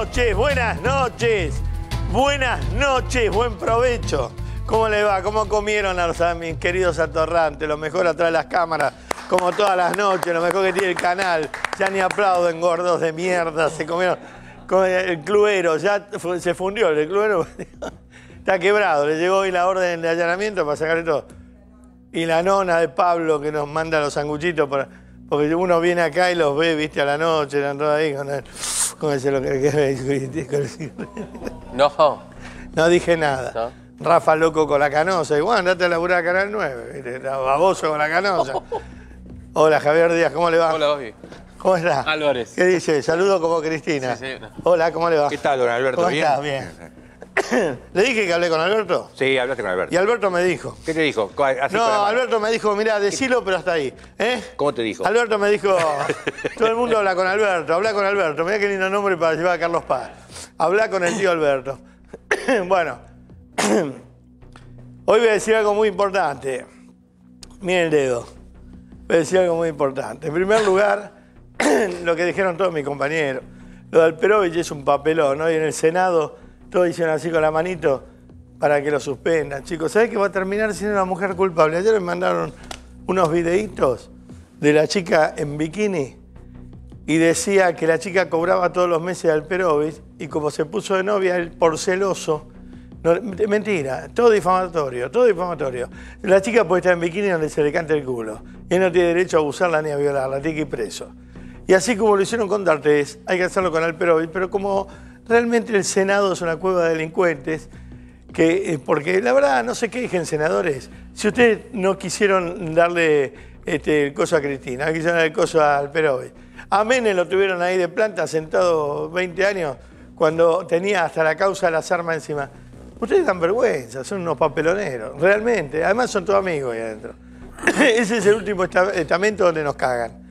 noches, buenas noches. Buenas noches, buen provecho. ¿Cómo le va? ¿Cómo comieron a, los, a mis queridos atorrantes? Lo mejor atrás de las cámaras, como todas las noches, lo mejor que tiene el canal. Ya ni aplauden, gordos de mierda. Se comieron el cluero, ya se fundió el cluero. Está quebrado, le llegó hoy la orden de allanamiento para sacarle todo. Y la nona de Pablo que nos manda los sanguchitos para. Porque uno viene acá y los ve, viste, a la noche, eran todos ahí con el. ¿Cómo se lo que que- con el- No. No dije nada. No. Rafa loco con la canosa. Y bueno, andate a laburar a Canal 9. ¿viste? Era baboso con la canosa. Hola, Javier Díaz, ¿cómo le va? Hola, Bobby. ¿Cómo está? Álvarez. ¿Qué dice? Saludo como Cristina. Sí, sí. Hola, ¿cómo le va? ¿Qué tal, don Alberto? ¿Cómo ¿Bien? estás? Bien. ¿Le dije que hablé con Alberto? Sí, hablaste con Alberto. Y Alberto me dijo. ¿Qué te dijo? Así No. Alberto me dijo, mira, decilo, pero hasta ahí. ¿eh? ¿Cómo te dijo? Alberto me dijo, todo el mundo habla con Alberto, habla con Alberto. Mira qué lindo nombre para llevar a Carlos Paz. Habla con el tío Alberto. bueno, hoy voy a decir algo muy importante. Miren el dedo. Voy a decir algo muy importante. En primer lugar, lo que dijeron todos mis compañeros. Lo de Alperovich es un papelón, ¿no? Y en el Senado todos hicieron así con la manito para que lo suspendan. Chicos, ¿sabés que va a terminar siendo una mujer culpable? Ayer me mandaron unos videitos de la chica en bikini y decía que la chica cobraba todos los meses de Alperovich y como se puso de novia, él por celoso. no, mentira, todo difamatorio, todo difamatorio. La chica puede estar en bikini donde se le cante el culo. Y él no tiene derecho a abusarla ni a violarla, tiene que ir preso. Y así como lo hicieron con D'Artés, hay que hacerlo con Alperovich, pero como realmente el Senado es una cueva de delincuentes, que, eh, porque la verdad, no se quejen, senadores. Si ustedes no quisieron darle este, el coso a Cristina, no quisieron darle el coso a Alperovich. A Menem lo tuvieron ahí de planta, sentado 20 años, cuando tenía hasta la causa de las armas encima. Ustedes dan vergüenza, son unos papeloneros, realmente. Además son todos amigos ahí adentro. Ese es el último esta- estamento donde nos cagan,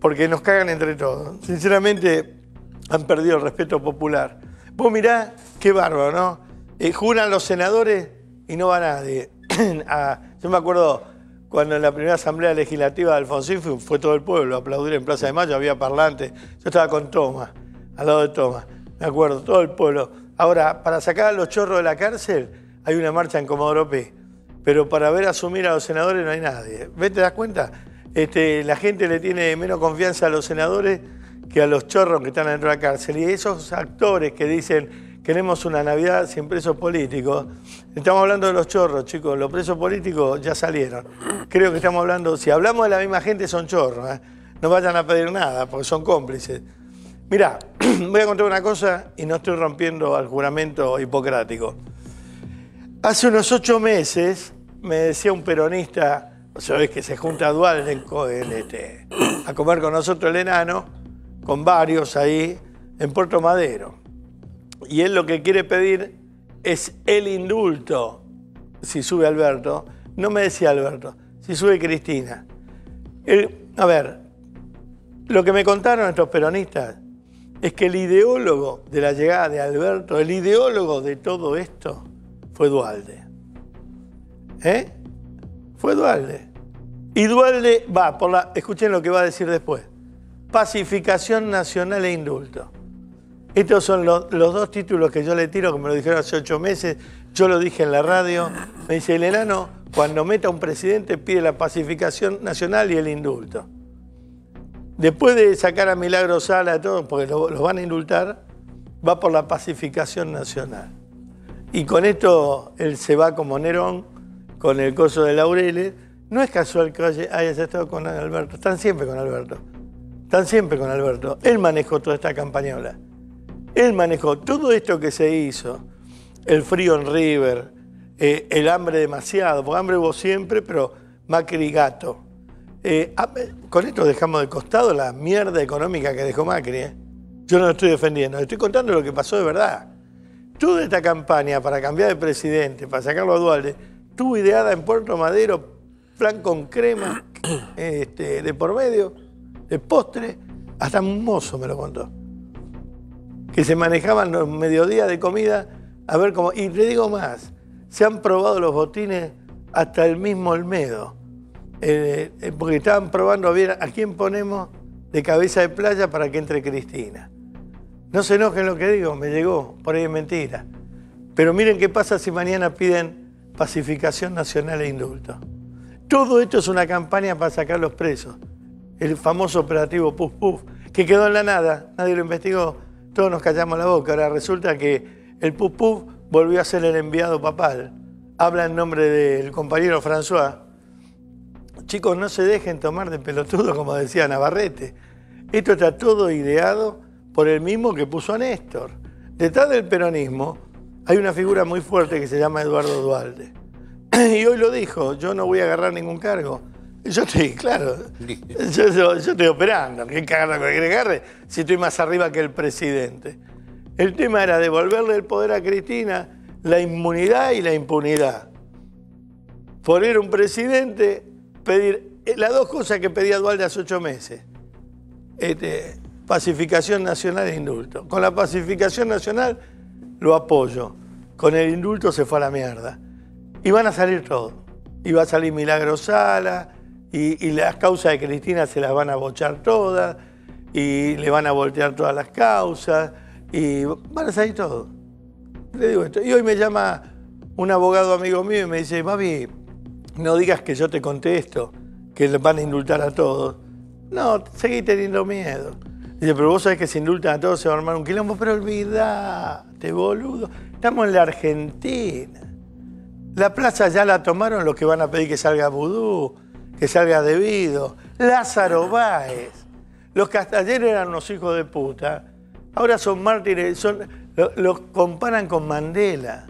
porque nos cagan entre todos. Sinceramente, han perdido el respeto popular. Vos mirá qué bárbaro, ¿no? Eh, juran los senadores y no va nadie. Ah, yo me acuerdo cuando en la primera asamblea legislativa de Alfonsín fue, todo el pueblo a aplaudir en Plaza de Mayo, había parlantes. Yo estaba con Tomás, al lado de Tomás, me acuerdo, todo el pueblo. Ahora, para sacar a los chorros de la cárcel hay una marcha en Comodoro Pi, pero para ver asumir a los senadores no hay nadie. ¿Ves, te das cuenta? Este, la gente le tiene menos confianza a los senadores que a los chorros que están dentro de la cárcel. Y esos actores que dicen queremos una Navidad sin presos políticos, estamos hablando de los chorros, chicos, los presos políticos ya salieron. Creo que estamos hablando, si hablamos de la misma gente son chorros, ¿eh? no vayan a pedir nada porque son cómplices. Mirá, voy a contar una cosa y no estoy rompiendo al juramento hipocrático. Hace unos ocho meses me decía un peronista, sabés que se junta a Dual en en este, a comer con nosotros el enano, con varios ahí, en Puerto Madero. Y él lo que quiere pedir es el indulto, si sube Alberto. No me decía Alberto, si sube Cristina. A ver, lo que me contaron estos peronistas es que el ideólogo de la llegada de Alberto, el ideólogo de todo esto, fue Dualde. ¿Eh? Fue Dualde. Y Dualde va por la. Escuchen lo que va a decir después: pacificación nacional e indulto. Estos son los, dos títulos que yo le tiro, que me lo dijeron hace ocho meses. Yo lo dije en la radio. Me dice: el enano, cuando meta un presidente, pide la pacificación nacional y el indulto. Después de sacar a Milagro Sala, todo, porque lo- los van a indultar, va por la pacificación nacional. Y con esto él se va como Nerón, con el coso de Laureles. No es casual que haya- hayas estado con Alberto, están siempre con Alberto. Están siempre con Alberto. Él manejó toda esta campañola. Él manejó todo esto que se hizo. El frío en River, eh, el hambre demasiado, porque hambre hubo siempre, pero Macri gato. Eh, con esto dejamos de costado la mierda económica que dejó Macri. ¿eh? Yo no lo estoy defendiendo, estoy contando lo que pasó de verdad. Toda esta campaña para cambiar de presidente, para sacarlo a Dualde, estuvo ideada en Puerto Madero, plan con crema, este, de por medio, de postre, hasta un mozo me lo contó. Que se manejaban los mediodías de comida, a ver cómo. Y le digo más, se han probado los botines hasta el mismo Olmedo. Eh, eh, porque estaban probando a ver a quién ponemos de cabeza de playa para que entre Cristina. No se enojen lo que digo, me llegó, por ahí es mentira. Pero miren qué pasa si mañana piden pacificación nacional e indulto. Todo esto es una campaña para sacar los presos. El famoso operativo Puf Puf, que quedó en la nada, nadie lo investigó, todos nos callamos la boca. Ahora resulta que el Puf Puf volvió a ser el enviado papal. Habla en nombre del compañero François. Chicos, no se dejen tomar de pelotudo, como decía Navarrete. Esto está todo ideado por el mismo que puso a Néstor. Detrás del peronismo hay una figura muy fuerte que se llama Eduardo Dualde. Y hoy lo dijo, yo no voy a agarrar ningún cargo. Yo estoy, claro, yo, estoy operando. ¿Qué cargo que agarre si estoy más arriba que el presidente? El tema era devolverle el poder a Cristina, la inmunidad y la impunidad. Poner un presidente, pedir eh, las dos cosas que pedía Dualde hace ocho meses. Este, pacificación nacional e indulto. Con la pacificación nacional lo apoyo. Con el indulto se fue a la mierda. Y van a salir todos. Y va a salir Milagro Sala, y, las causas de Cristina se las van a bochar todas, y le van a voltear todas las causas, y van a salir todos. Le digo esto. Y hoy me llama un abogado amigo mío y me dice, Babi, no digas que yo te conté esto, que le van a indultar a todos. No, seguí teniendo miedo. Dice, pero vos sabés que si indultan a todos se va a armar un quilombo, pero olvidate, boludo. Estamos en la Argentina. La plaza ya la tomaron los que van a pedir que salga Vudú, que salga Debido, Lázaro Báez. Los que hasta ayer eran unos hijos de puta, ahora son mártires, son, lo- los comparan con Mandela.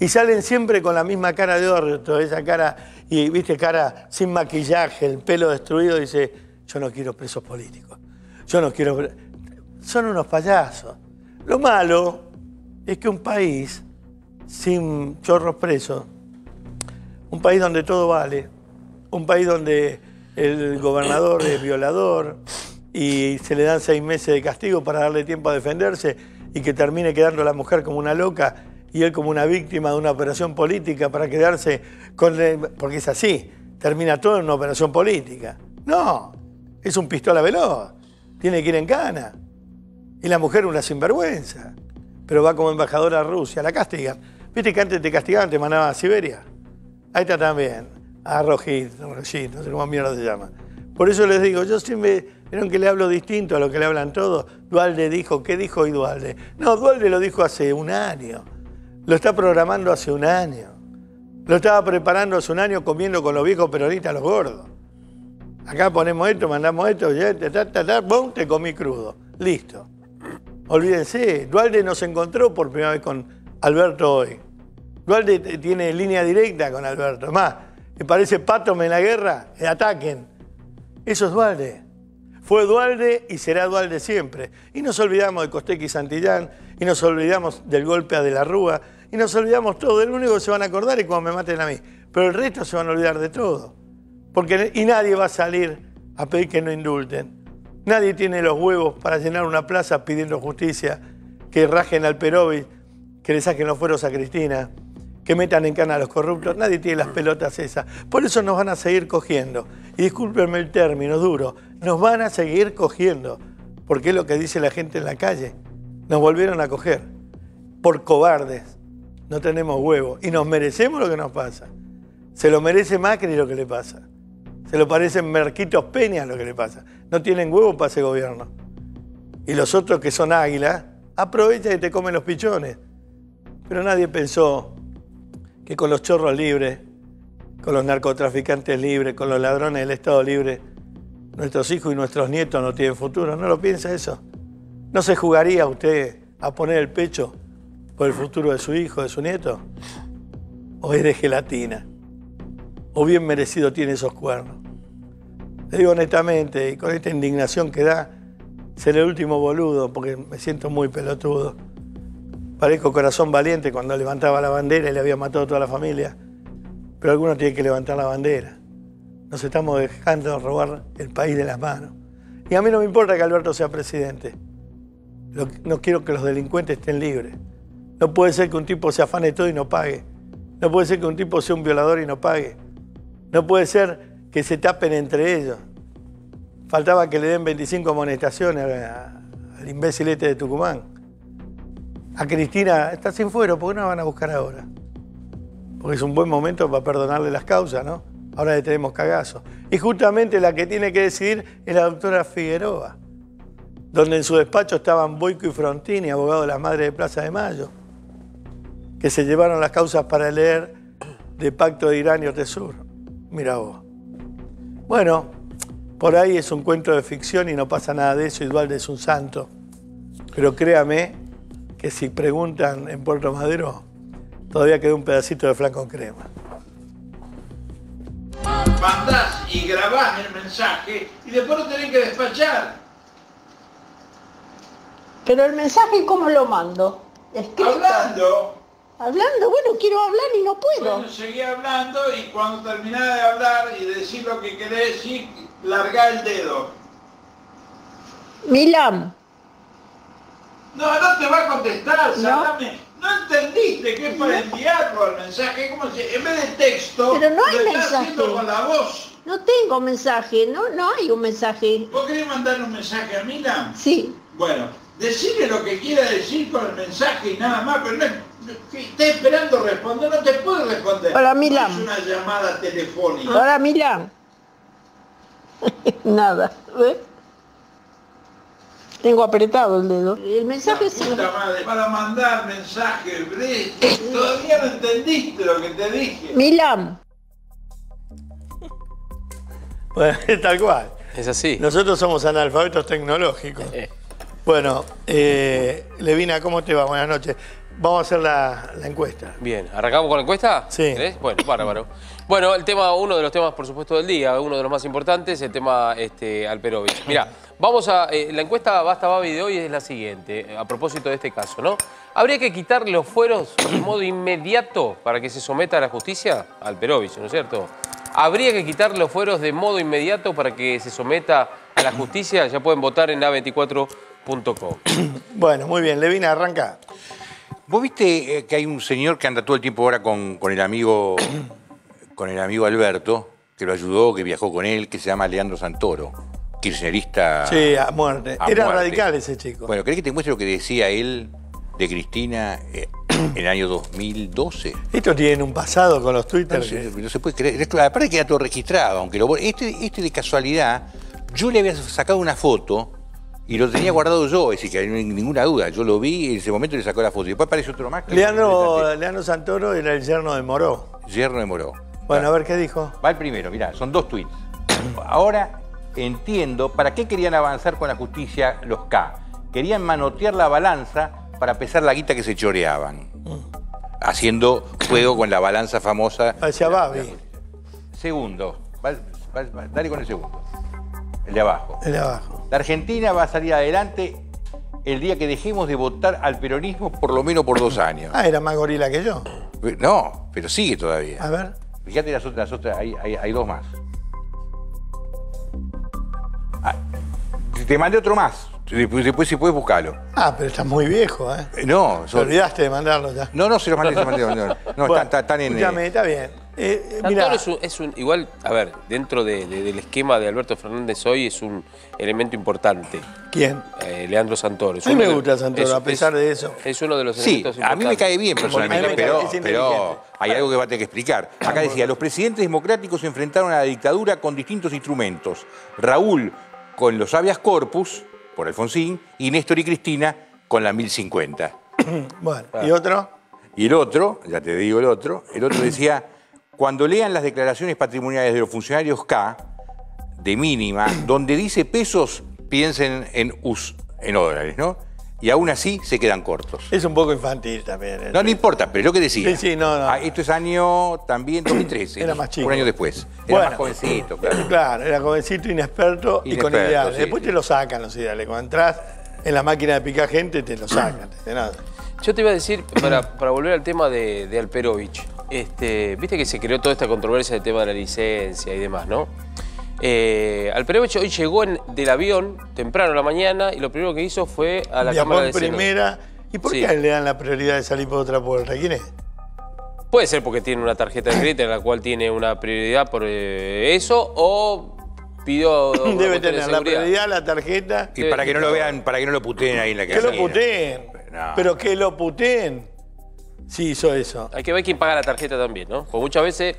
Y salen siempre con la misma cara de orto, esa cara, y viste, cara sin maquillaje, el pelo destruido, dice, yo no quiero presos políticos. Yo no quiero... pre-". Son unos payasos. Lo malo es que un país sin chorros presos, un país donde todo vale, un país donde el gobernador es violador y se le dan seis meses de castigo para darle tiempo a defenderse y que termine quedando la mujer como una loca y él como una víctima de una operación política para quedarse con... el- porque es así, termina todo en una operación política. No, es un pistola veloz, tiene que ir en cana. Y la mujer una sinvergüenza, pero va como embajadora a Rusia, la castigan. Viste que antes te castigaban, te mandaban a Siberia. Ahí está también, a Rojito, Rojito, no sé cómo mierda se llama. Por eso les digo, yo siempre, vieron que le hablo distinto a lo que le hablan todos. Dualde dijo, ¿qué dijo hoy Dualde? No, Dualde lo dijo hace un año. Lo está programando hace un año. Lo estaba preparando hace un año comiendo con los viejos peronistas los gordos. Acá ponemos esto, mandamos esto, ya, ta, ta, ta, ta, bum, te comí crudo. Listo. Olvídense, Dualde nos encontró por primera vez con Alberto hoy. Dualde tiene línea directa con Alberto. Más, me parece pátome en la guerra, eh, ataquen. Eso es Dualde. Fue Dualde y será Dualde siempre. Y nos olvidamos de Costequi y Santillán, y nos olvidamos del golpe a De la Rúa, y nos olvidamos todo. El único que se van a acordar es cuando me maten a mí. Pero el resto se van a olvidar de todo. Porque, y nadie va a salir a pedir que no indulten. Nadie tiene los huevos para llenar una plaza pidiendo justicia, que rajen al Perovi, que le saquen los fueros a Cristina, que metan en cana a los corruptos. Nadie tiene las pelotas esas. Por eso nos van a seguir cogiendo. Y discúlpenme el término duro, nos van a seguir cogiendo. Porque es lo que dice la gente en la calle. Nos volvieron a coger. Por cobardes. No tenemos huevos. Y nos merecemos lo que nos pasa. Se lo merece Macri lo que le pasa. Se lo parecen Merquitos Peña lo que le pasa. No tienen huevo para ese gobierno. Y los otros que son águilas, aprovechan y te comen los pichones. Pero nadie pensó que con los chorros libres, con los narcotraficantes libres, con los ladrones del Estado libre, nuestros hijos y nuestros nietos no tienen futuro. ¿No lo piensa eso? ¿No se jugaría usted a poner el pecho por el futuro de su hijo, de su nieto? ¿O es de gelatina? ¿O bien merecido tiene esos cuernos? Le digo honestamente, y con esta indignación que da, seré el último boludo porque me siento muy pelotudo. Parezco corazón valiente cuando levantaba la bandera y le había matado a toda la familia. Pero algunos tienen que levantar la bandera. Nos estamos dejando robar el país de las manos. Y a mí no me importa que Alberto sea presidente. No quiero que los delincuentes estén libres. No puede ser que un tipo se afane todo y no pague. No puede ser que un tipo sea un violador y no pague. No puede ser que se tapen entre ellos. Faltaba que le den 25 amonestaciones al imbécil este de Tucumán. A Cristina, está sin fuero, ¿por qué no la van a buscar ahora? Porque es un buen momento para perdonarle las causas, ¿no? Ahora le tenemos cagazo. Y justamente la que tiene que decidir es la doctora Figueroa, donde en su despacho estaban Boico y Frontini, abogados de las Madres de Plaza de Mayo, que se llevaron las causas para leer de Pacto de Irán y Otesur. Mira vos. Bueno, por ahí es un cuento de ficción y no pasa nada de eso, igual es un santo. Pero créame que si preguntan en Puerto Madero, todavía queda un pedacito de flan con crema. mandás y grabás el mensaje y después lo tenés que despachar. Pero el mensaje, ¿cómo lo mando? Escrito. Hablando. Hablando, bueno, quiero hablar y no puedo. Bueno, seguí hablando y cuando terminás de hablar y decir lo que querés decir, largá el dedo. Milán, No, no te va a contestar, No. Salame. No entendiste que es para enviarlo al mensaje, como si en vez de texto, Pero no hay lo estás mensaje. haciendo con la voz. no tengo mensaje, no, no hay un mensaje. ¿Vos querés mandar un mensaje a Milan? Sí, Bueno, decirle lo que quiera decir con el mensaje y nada más, pero no, no- esté esperando responder, no te puede responder. Hola, No Milan. es una llamada telefónica. ahora Milán. Nada, ¿ves? Tengo apretado el dedo. El mensaje es... Madre, para mandar mensajes, bre- todavía no entendiste lo que te dije. Milán, Bueno, tal cual. Es así. Nosotros somos analfabetos tecnológicos. Eh, Bueno, eh, Levina, ¿cómo te va? Buenas noches. Vamos a hacer la, la encuesta. Bien, ¿arrancamos con la encuesta? Sí. ¿Querés? Bueno, bárbaro. Bueno, el tema, uno de los temas, por supuesto, del día, uno de los más importantes, el tema este, Alperovich. Mira, vamos a. eh, la encuesta Basta Babi de hoy es la siguiente, a propósito de este caso, ¿no? ¿Habría que quitar los fueros de modo inmediato para que se someta a la justicia? Alperovich, ¿no es cierto? ¿Habría que quitar los fueros de modo inmediato para que se someta a la justicia? Ya pueden votar en a24.com. Bueno, muy bien. Levina, arranca. ¿Vos viste eh, que hay un señor que anda todo el tiempo ahora con, con el amigo con el amigo Alberto, que lo ayudó, que viajó con él, que se llama Leandro Santoro, kirchnerista Sí, a muerte. a Era muerte. radical ese chico. Bueno, ¿querés que te muestre lo que decía él de Cristina eh, en el año 2012? Estos tienen un pasado con los Twitter. que- no se puede creer. Aparte queda todo registrado, aunque lo, este, este de casualidad, yo le había sacado una foto y lo tenía guardado yo, es decir, que no hay ninguna duda. Yo lo vi y en ese momento le sacó la foto. Y después aparece otro más. que- Leandro, Leandro Santoro era el yerno de Moró. Yerno de Moró. Bueno, a ver qué dijo. Va el primero, mirá, son dos tweets. Ahora entiendo para qué querían avanzar con la justicia los K. Querían manotear la balanza para pesar la guita que se choreaban. Haciendo juego con la balanza famosa. Segundo, va- va- va- dale con el segundo. El de abajo. el de abajo. La Argentina va a salir adelante el día que dejemos de votar al peronismo por lo menos por dos años. Ah, era más gorila que yo. No, pero sigue todavía. A ver. Fíjate las otras, las otras hay, hay- hay dos más. Ah, te mandé otro más. Después, después si puedes buscarlo. Ah, pero estás muy viejo, ¿eh? Eh, No, Te son- olvidaste de mandarlo ya. no, no se los mandé, se los mandé. No, no, no, Bueno, están, están- están en. Escúchame, está bien. Eh, eh, Santoro mirá, es un, es un- igual, a ver, dentro de- de- del esquema de Alberto Fernández hoy es un elemento importante. ¿quién? eh, Leandro Santoro. A mí me gusta Santoro, es- a pesar es- de eso. Es uno de los Sí, elementos a mí me importantes. cae bien personalmente, A mí me cae- pero, pero hay algo que va a tener que explicar. Acá decía, los presidentes democráticos se enfrentaron a la dictadura con distintos instrumentos. Raúl con los habeas corpus, por Alfonsín, y Néstor y Cristina con la 1050. Bueno, ¿y otro? Y el otro, ya te digo el otro, el otro decía, cuando lean las declaraciones patrimoniales de los funcionarios K, de mínima, donde dice pesos, piensen en US, en dólares, ¿no? Y aún así se quedan cortos. Es un poco infantil también. ¿eh? No, no importa, pero es lo que decía. Sí, sí, no, no. Ah, esto es año también 2013. Era más chico. Un año después. Era Bueno. más jovencito, claro. Claro, era jovencito, inexperto, y con ideales. sí, Después sí. te lo sacan los ideales. Cuando entras en la máquina de picar gente, te lo sacan. de nada. Yo te iba a decir, para, para volver al tema de, de Alperovich, este, viste que se creó toda esta controversia del tema de la licencia y demás, ¿no? Eh, Alperovich hoy llegó en- del avión temprano a la mañana y lo primero que hizo fue a la Viajó Cámara en de Senado. primera. ¿Y por Sí. qué a él le dan la prioridad de salir por otra puerta? ¿Quién es? Puede ser porque tiene una tarjeta de crédito en la cual tiene una prioridad por eh, eso o pidió Debe tener la prioridad, la tarjeta. Y para que no lo vean, para que no lo puteen ahí en la Que casa. lo puteen. No. Pero que lo puteen. Sí hizo eso. Hay que ver quién paga la tarjeta también, ¿no? Porque muchas veces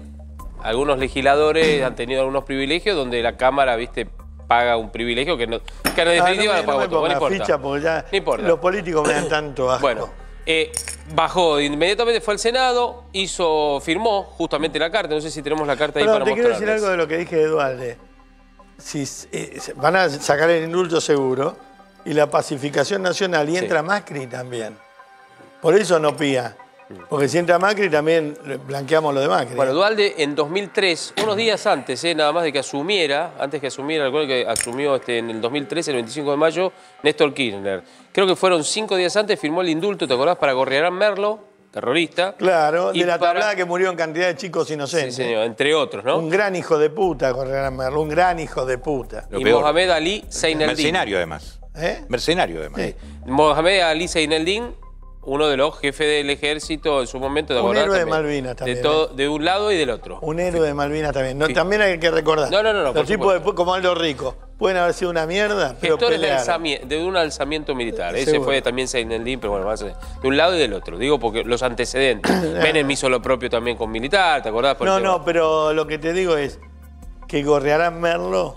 algunos legisladores han tenido algunos privilegios donde la Cámara, viste, paga un privilegio que no. Que en Ah, definitiva no no, no me importa. porque ya importa. los políticos me dan tanto asco. Bueno, eh, bajó, inmediatamente fue al Senado, hizo, firmó justamente la carta. No sé si tenemos la carta ahí para te quiero decir mostrarles. algo de lo que dije de Dualde. Si, eh, van a sacar el indulto seguro y la pacificación nacional y Sí. entra Macri también. Por eso no pía. Porque si entra Macri también blanqueamos lo de Macri. Bueno, Dualde en 2003, unos días antes, eh, nada más de que asumiera, antes que asumiera, recuerdo que asumió este, en el 2013, el 25 de mayo, Néstor Kirchner. Creo que fueron cinco días antes, firmó el indulto, ¿te acordás? Para Gorriarán Merlo, terrorista. claro, y de la para- tablada que murió en cantidad de chicos Sí, inocentes. señor, entre otros, ¿no? Un gran hijo de puta, Correa Merlo, un gran hijo de puta. Lo y peor. Mohamed Ali Seineldin. Mercenario, además. ¿Eh? Mercenario, además. Sí. Mohamed Ali Seineldin, uno de los jefes del ejército en su momento, ¿te Un héroe de. Malvinas también, De, todo- ¿eh? de un lado y del otro. Un héroe de Malvinas también. No, Sí. También hay que recordar. No, no, no, no, Los tipos después, como Aldo Rico, pueden haber sido una mierda, pero de, de un alzamiento militar. Ese fue también Seineldin, pero bueno, más de un lado y del otro. Digo porque los antecedentes. Menem hizo lo propio también con militar, ¿te acordás? Por No, no, pero lo que te digo es que Gorrearán Merlo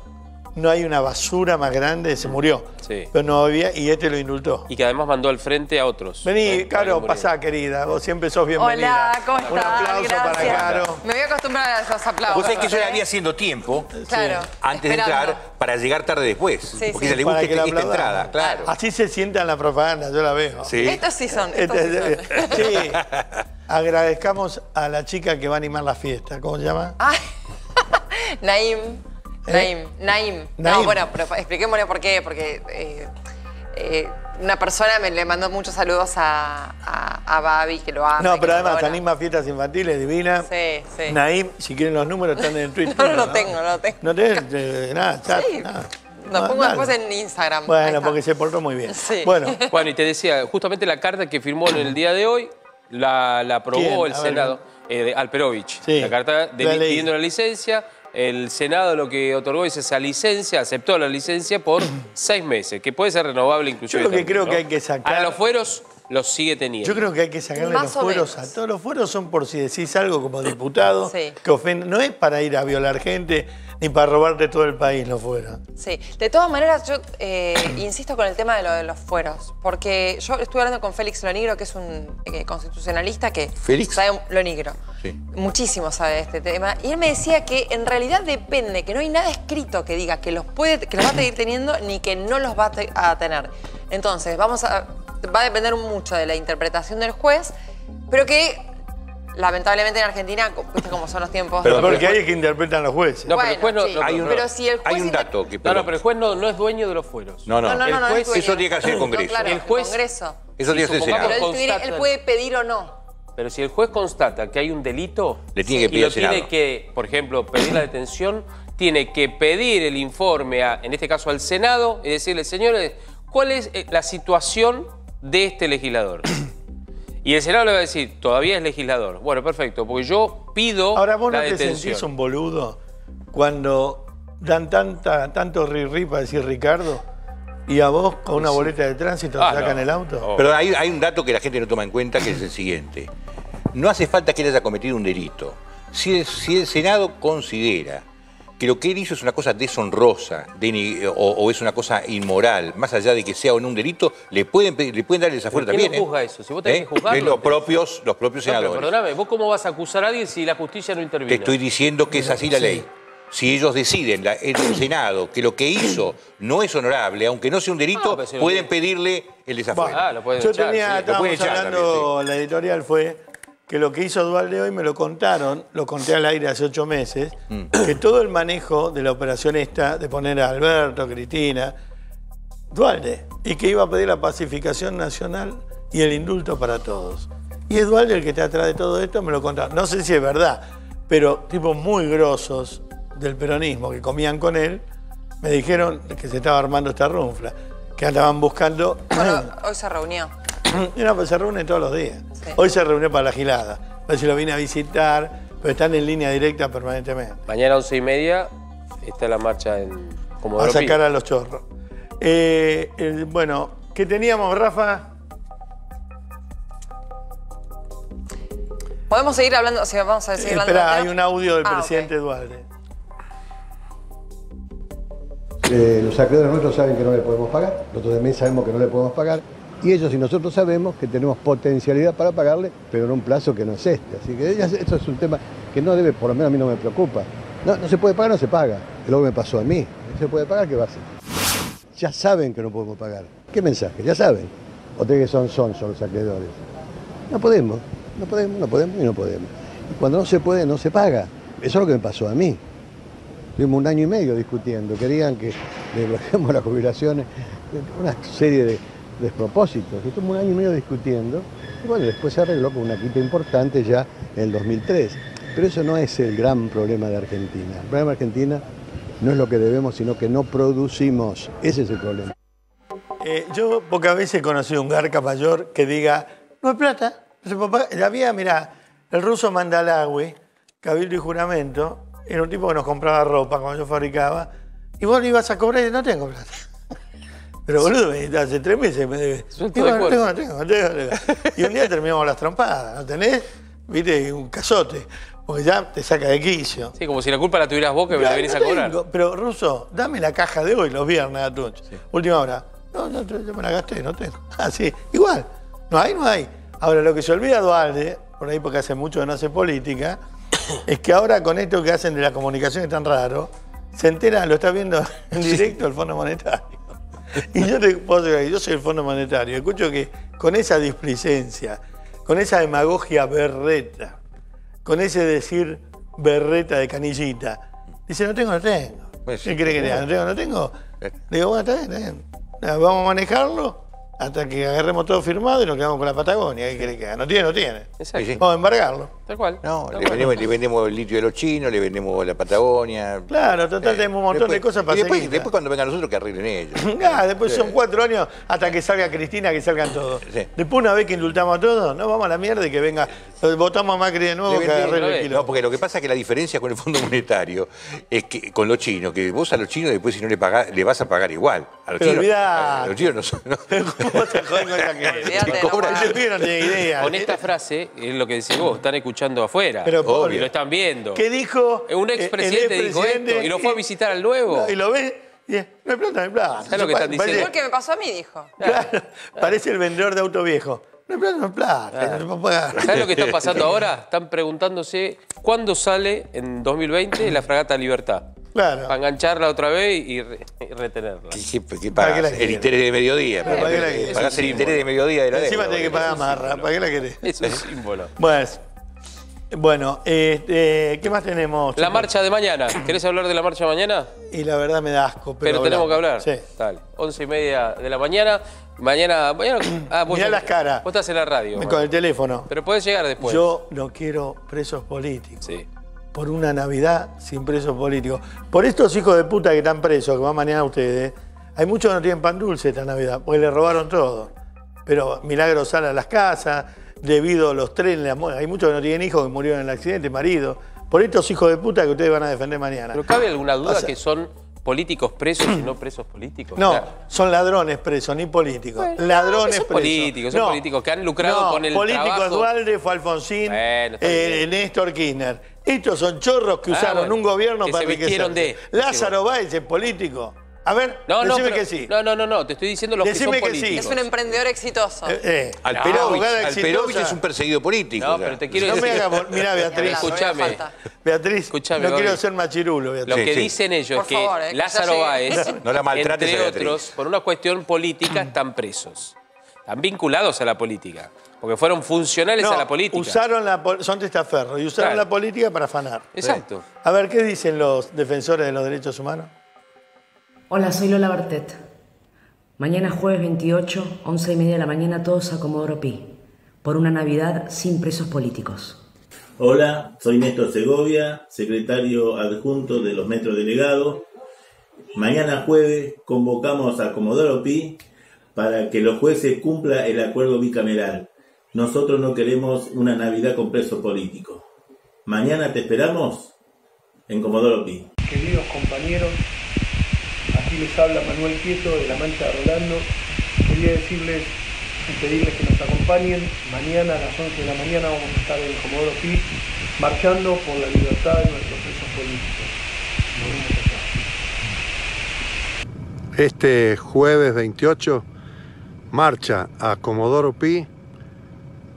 no hay una basura más grande, se murió. Sí. Pero no había, y este lo indultó. Y que además mandó al frente a otros. Vení, ¿eh? Caro, pasá, querida. Vos siempre sos bienvenida. Hola, ¿cómo Un estás? aplauso Gracias. para Caro. Me voy a acostumbrar a esos aplausos. Vos sabés que yo le había haciendo tiempo Claro. antes de entrar para llegar tarde después. Sí, porque sí. le Para gusta que la esta, esta entrada, claro. Así se sienta en la propaganda, yo la veo. Sí. Estos sí son. Estos Este- sí son. sí. Agradezcamos a la chica que va a animar la fiesta. ¿Cómo se llama? Ay. Naim. Naim. Naim. ¿Eh? Naim. No, bueno, pero expliquémosle por qué. Porque eh, eh, una persona me le mandó muchos saludos a, a, a Babi, que lo ama. No, pero además anima fiestas infantiles, divina. Sí, sí. Naim, si quieren los números, están en el Twitter. No, no lo tengo, no lo tengo. No tenés eh, nada, chat, Sí. nada. Lo pongo dale. después en Instagram. Bueno, porque se portó muy bien. Sí. Bueno, Bueno, y te decía, justamente la carta que firmó en el día de hoy la, la aprobó ¿Quién? el. Senado, eh, de Alperovich. Sí, La carta de, pidiendo la licencia. El Senado lo que otorgó es esa licencia, aceptó la licencia por seis meses, que puede ser renovable inclusive. Yo lo que también, creo ¿no? que hay que sacar- Ahora los fueros los sigue teniendo. yo creo que hay que sacarle Más los fueros menos. a todos. Los fueros son por si decís algo como diputado Sí. que ofende. No es para ir a violar gente ni para robarte todo el país los fueros. Sí, de todas maneras yo eh, insisto con el tema de lo de los fueros, porque yo estuve hablando con Félix Lonigro, que es un eh, constitucionalista que ¿Félix? sabe Lonigro, Sí. muchísimo sabe de este tema, y él me decía que en realidad depende, que no hay nada escrito que diga que los puede, que los va a seguir teniendo ni que no los va a tener. Entonces, vamos a, va a depender mucho de la interpretación del juez, pero que lamentablemente en Argentina, viste cómo son los tiempos. Pero pero porque es que interpretan los jueces. No, pero el juez no- sí, no, Hay un, pero si el juez hay un inter- dato que... No, no, pero el juez no, no es dueño de los fueros. No, no. No, no, El no, no, juez- es dueño. eso tiene que hacer el Congreso. No, claro, El Congreso. Eso tiene que ser el Senado. Pero él, puede pedir o no. Pero si el juez constata que hay un delito, Le tiene que y pedir lo al Senado. tiene que, por ejemplo, pedir la detención, tiene que pedir el informe, a, en este caso al Senado, y decirle, señores, ¿cuál es eh, la situación de este legislador? Y el Senado le va a decir, todavía es legislador. Bueno, perfecto, porque yo pido Ahora vos no te sentís un boludo cuando dan tanta, tanto ri para decir Ricardo y a vos con una boleta de tránsito Ah, te sacan no. el auto. Oh. Pero hay, hay un dato que la gente no toma en cuenta, que es el siguiente. No hace falta que él haya cometido un delito. Si el, si el Senado considera que lo que él hizo es una cosa deshonrosa o, o es una cosa inmoral, más allá de que sea o no un delito, le pueden, le pueden dar el desafuero ¿Pero quién también. lo juzga ¿eh? eso? Si vos tenés ¿Eh? que juzgarlo, los propios, los propios No, pero senadores. perdóname, ¿vos cómo vas a acusar a alguien si la justicia no interviene? Te estoy diciendo que es así la ley. Si ellos deciden la- el Senado que lo que hizo no es honorable, aunque no sea un delito, Ah, si pueden pedirle el desafuero. Ah, lo pueden Yo echar, tenía, sí. Lo estábamos pueden echar hablando, la editorial fue que lo que hizo Dualde hoy me lo contaron, lo conté al aire hace ocho meses, Mm. que todo el manejo de la operación esta, de poner a Alberto, Cristina, Dualde, y que iba a pedir la pacificación nacional y el indulto para todos. Y es Dualde el que está atrás de todo esto, me lo contaron. No sé si es verdad, pero tipos muy grosos del peronismo que comían con él, me dijeron que se estaba armando esta runfla, que andaban buscando... Bueno, hoy se reunió. Y no, pues se reúne todos los días. Hoy se reunió para la gilada. A ver si lo vine a visitar, pero están en línea directa permanentemente. Mañana a once y media está la marcha en como A sacar a los chorros. Eh, bueno, ¿qué teníamos, Rafa? Podemos seguir hablando, o sea, vamos a seguir hablando. Espera, hay un audio del ah, presidente okay. Duarte. Eh, los acreedores nuestros saben que no le podemos pagar, nosotros también sabemos que no le podemos pagar y ellos y nosotros sabemos que tenemos potencialidad para pagarle, pero en un plazo que no es este. Así que esto es un tema que no debe, por lo menos a mí no me preocupa. No, se puede pagar, no se paga. Es lo que me pasó a mí. No se puede pagar, ¿qué va a hacer? Ya saben que no podemos pagar. ¿Qué mensaje? Ya saben. O que son, son, son los acreedores. No podemos, no podemos, no podemos y no podemos. Y cuando no se puede, no se paga. Eso es lo que me pasó a mí. Estuvimos un año y medio discutiendo, querían que bajemos las jubilaciones, una serie de despropósitos. Estuvimos un año y medio discutiendo y bueno, después se arregló con una quita importante ya en el 2003. Pero eso no es el gran problema de Argentina. El problema de Argentina no es lo que debemos, sino que no producimos. Ese es el problema. Eh, yo pocas veces he conocido un garca mayor que diga, no hay plata. pagar". Había, mira, el ruso Mandalawi, Cabildo y Juramento, era un tipo que nos compraba ropa cuando yo fabricaba, y vos le ibas a cobrar y no tengo plata. Pero boludo, me- hace tres meses me debe. Tengo. Y un día terminamos las trompadas, ¿no tenés? Viste, un cazote, porque ya te saca de quicio. Sí, como si la culpa la tuvieras vos que me la venís no a cobrar. tengo, Pero, Ruso, dame la caja de hoy, los viernes, Atunch. Última hora. No, no, yo me la gasté, no tengo. Así, igual. No hay, no hay. Ahora, lo que se olvida Dualde, por ahí porque hace mucho que no hace política, es que ahora con esto que hacen de la comunicación tan raro, se entera, lo está viendo en directo el Fondo Monetario. Y yo te puedo decir, yo soy el Fondo Monetario, escucho que con esa displicencia, con esa demagogia berreta, con ese decir berreta de canillita, dice, no tengo, no tengo. Pues ¿Qué sí, cree que? No tengo, no tengo. Le digo, bueno, está bien, está bien. Vamos a manejarlo hasta que agarremos todo firmado y nos quedamos con la Patagonia. ¿Qué cree que haga? No tiene, no tiene. Exacto. Sí, sí. Vamos a embargarlo. Tal cual. No, Tal le cual. vendemos, le vendemos el litio de los chinos, le vendemos la Patagonia. Claro, total, Eh, tenemos un montón de cosas para y después, seguir. después cuando vengan nosotros que arreglen ellos. Ah, después son cuatro años hasta que salga Cristina, que salgan todos. Sí. Después, una vez que indultamos a todos, no vamos a la mierda y que venga. Votamos a Macri de nuevo, que arregle el kilo. No, porque lo que pasa es que la diferencia con el Fondo Monetario es que con los chinos, que vos a los chinos después si no le pagás, le vas a pagar igual. A los Pero chinos, olvidá. a los chinos no son. no- ¿Cómo te joden con no, idea. Esta frase es lo que decís vos, están escuchando afuera. Pero, y Pablo, lo están viendo. ¿Qué dijo? Un expresidente dijo expresidente? esto y lo fue a visitar al nuevo. No, y lo ve y es, no hay plata, no hay plata. ¿Sabes lo que están Parece- diciendo? Igual que me pasó a mí, dijo. Claro, parece el vendedor de auto viejo. No hay plata, no hay plata, no. ¿Sabes lo que está pasando ahora? Están preguntándose cuándo sale en 2020 la fragata Libertad. Claro. Para engancharla otra vez y, re- y retenerla. ¿Qué, qué- qué ¿Para qué la el interés de mediodía. ¿Para qué la querés? Pagás el interés de mediodía de la Encima tenés que pagar más, ¿para qué la querés? Es un símbolo. Bueno, bueno este, ¿qué más tenemos? La marcha de mañana. ¿Querés hablar de la marcha de mañana? Y la verdad me da asco. Pero, Pero, tenemos que hablar. Sí. Dale. Once y media de la mañana. Mañana. mañana ah, vos Mirá ya- las caras. Vos estás en la radio. Con el teléfono. Pero podés llegar después. Yo no quiero presos políticos. Sí. Por una Navidad sin presos políticos. Por estos hijos de puta que están presos, que van mañana ustedes, hay muchos que no tienen pan dulce esta Navidad, porque le robaron todo. Pero Milagro sale a las casas, debido a los trenes, hay muchos que no tienen hijos que murieron en el accidente, marido. Por estos hijos de puta que ustedes van a defender mañana. Pero ¿cabe alguna duda O sea, que son políticos presos y no presos políticos? No, son ladrones presos, ni políticos. Bueno, ladrones son presos. políticos, son políticos que han lucrado no, con el políticos trabajo. Dualde, fue Alfonsín, Bueno, eh. Néstor Kirchner. Estos son chorros que Ah, usaron bueno, un gobierno que para se vistieron enriquecerse. de- Lázaro Báez es político. A ver, No, no, decime pero- que sí. no, no, no, no, te estoy diciendo Decime que son que sí. políticos. Es un emprendedor exitoso. Eh, eh, Alperovich, Alperovich es un perseguido político. No, o sea. pero te quiero No me hagas, mirá Beatriz. Escuchame. Falta. Beatriz, Escuchame, no quiero ser machirulo, Beatriz. Lo Sí, que sí. dicen ellos Por es que favor, eh, Lázaro Báez. No la entre otros, por una cuestión política, están presos. Están vinculados a la política. Porque fueron funcionales No, a la política. Usaron la, son testaferros y usaron Claro. la política para afanar. Exacto. A ver, ¿qué dicen los defensores de los derechos humanos? Hola, soy Lola Bertet. Mañana jueves 28, 11 y media de la mañana, todos a Comodoro Pi, por una Navidad sin presos políticos. Hola, soy Néstor Segovia, secretario adjunto de los metros delegados. Mañana jueves convocamos a Comodoro Pi para que los jueces cumplan el acuerdo bicameral. Nosotros no queremos una Navidad con presos políticos. Mañana te esperamos en Comodoro Pi. Queridos compañeros, aquí les habla Manuel Quieto de la Mancha de Rolando. Quería decirles y pedirles que nos acompañen. Mañana a las 11 de la mañana vamos a estar en Comodoro Pi marchando por la libertad de nuestros presos políticos. Nos vemos allá. Este jueves 28 marcha a Comodoro Pi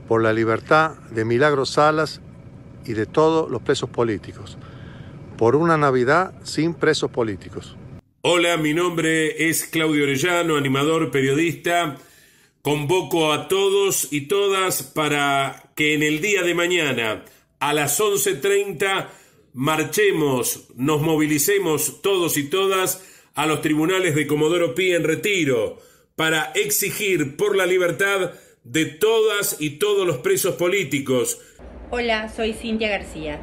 por la libertad de Milagros Salas y de todos los presos políticos. Por una Navidad sin presos políticos. Hola, mi nombre es Claudio Orellano, animador, periodista. Convoco a todos y todas para que en el día de mañana a las 11.30 marchemos, nos movilicemos todos y todas a los tribunales de Comodoro Pi en retiro para exigir por la libertad de todas y todos los presos políticos. Hola, soy Cintia García.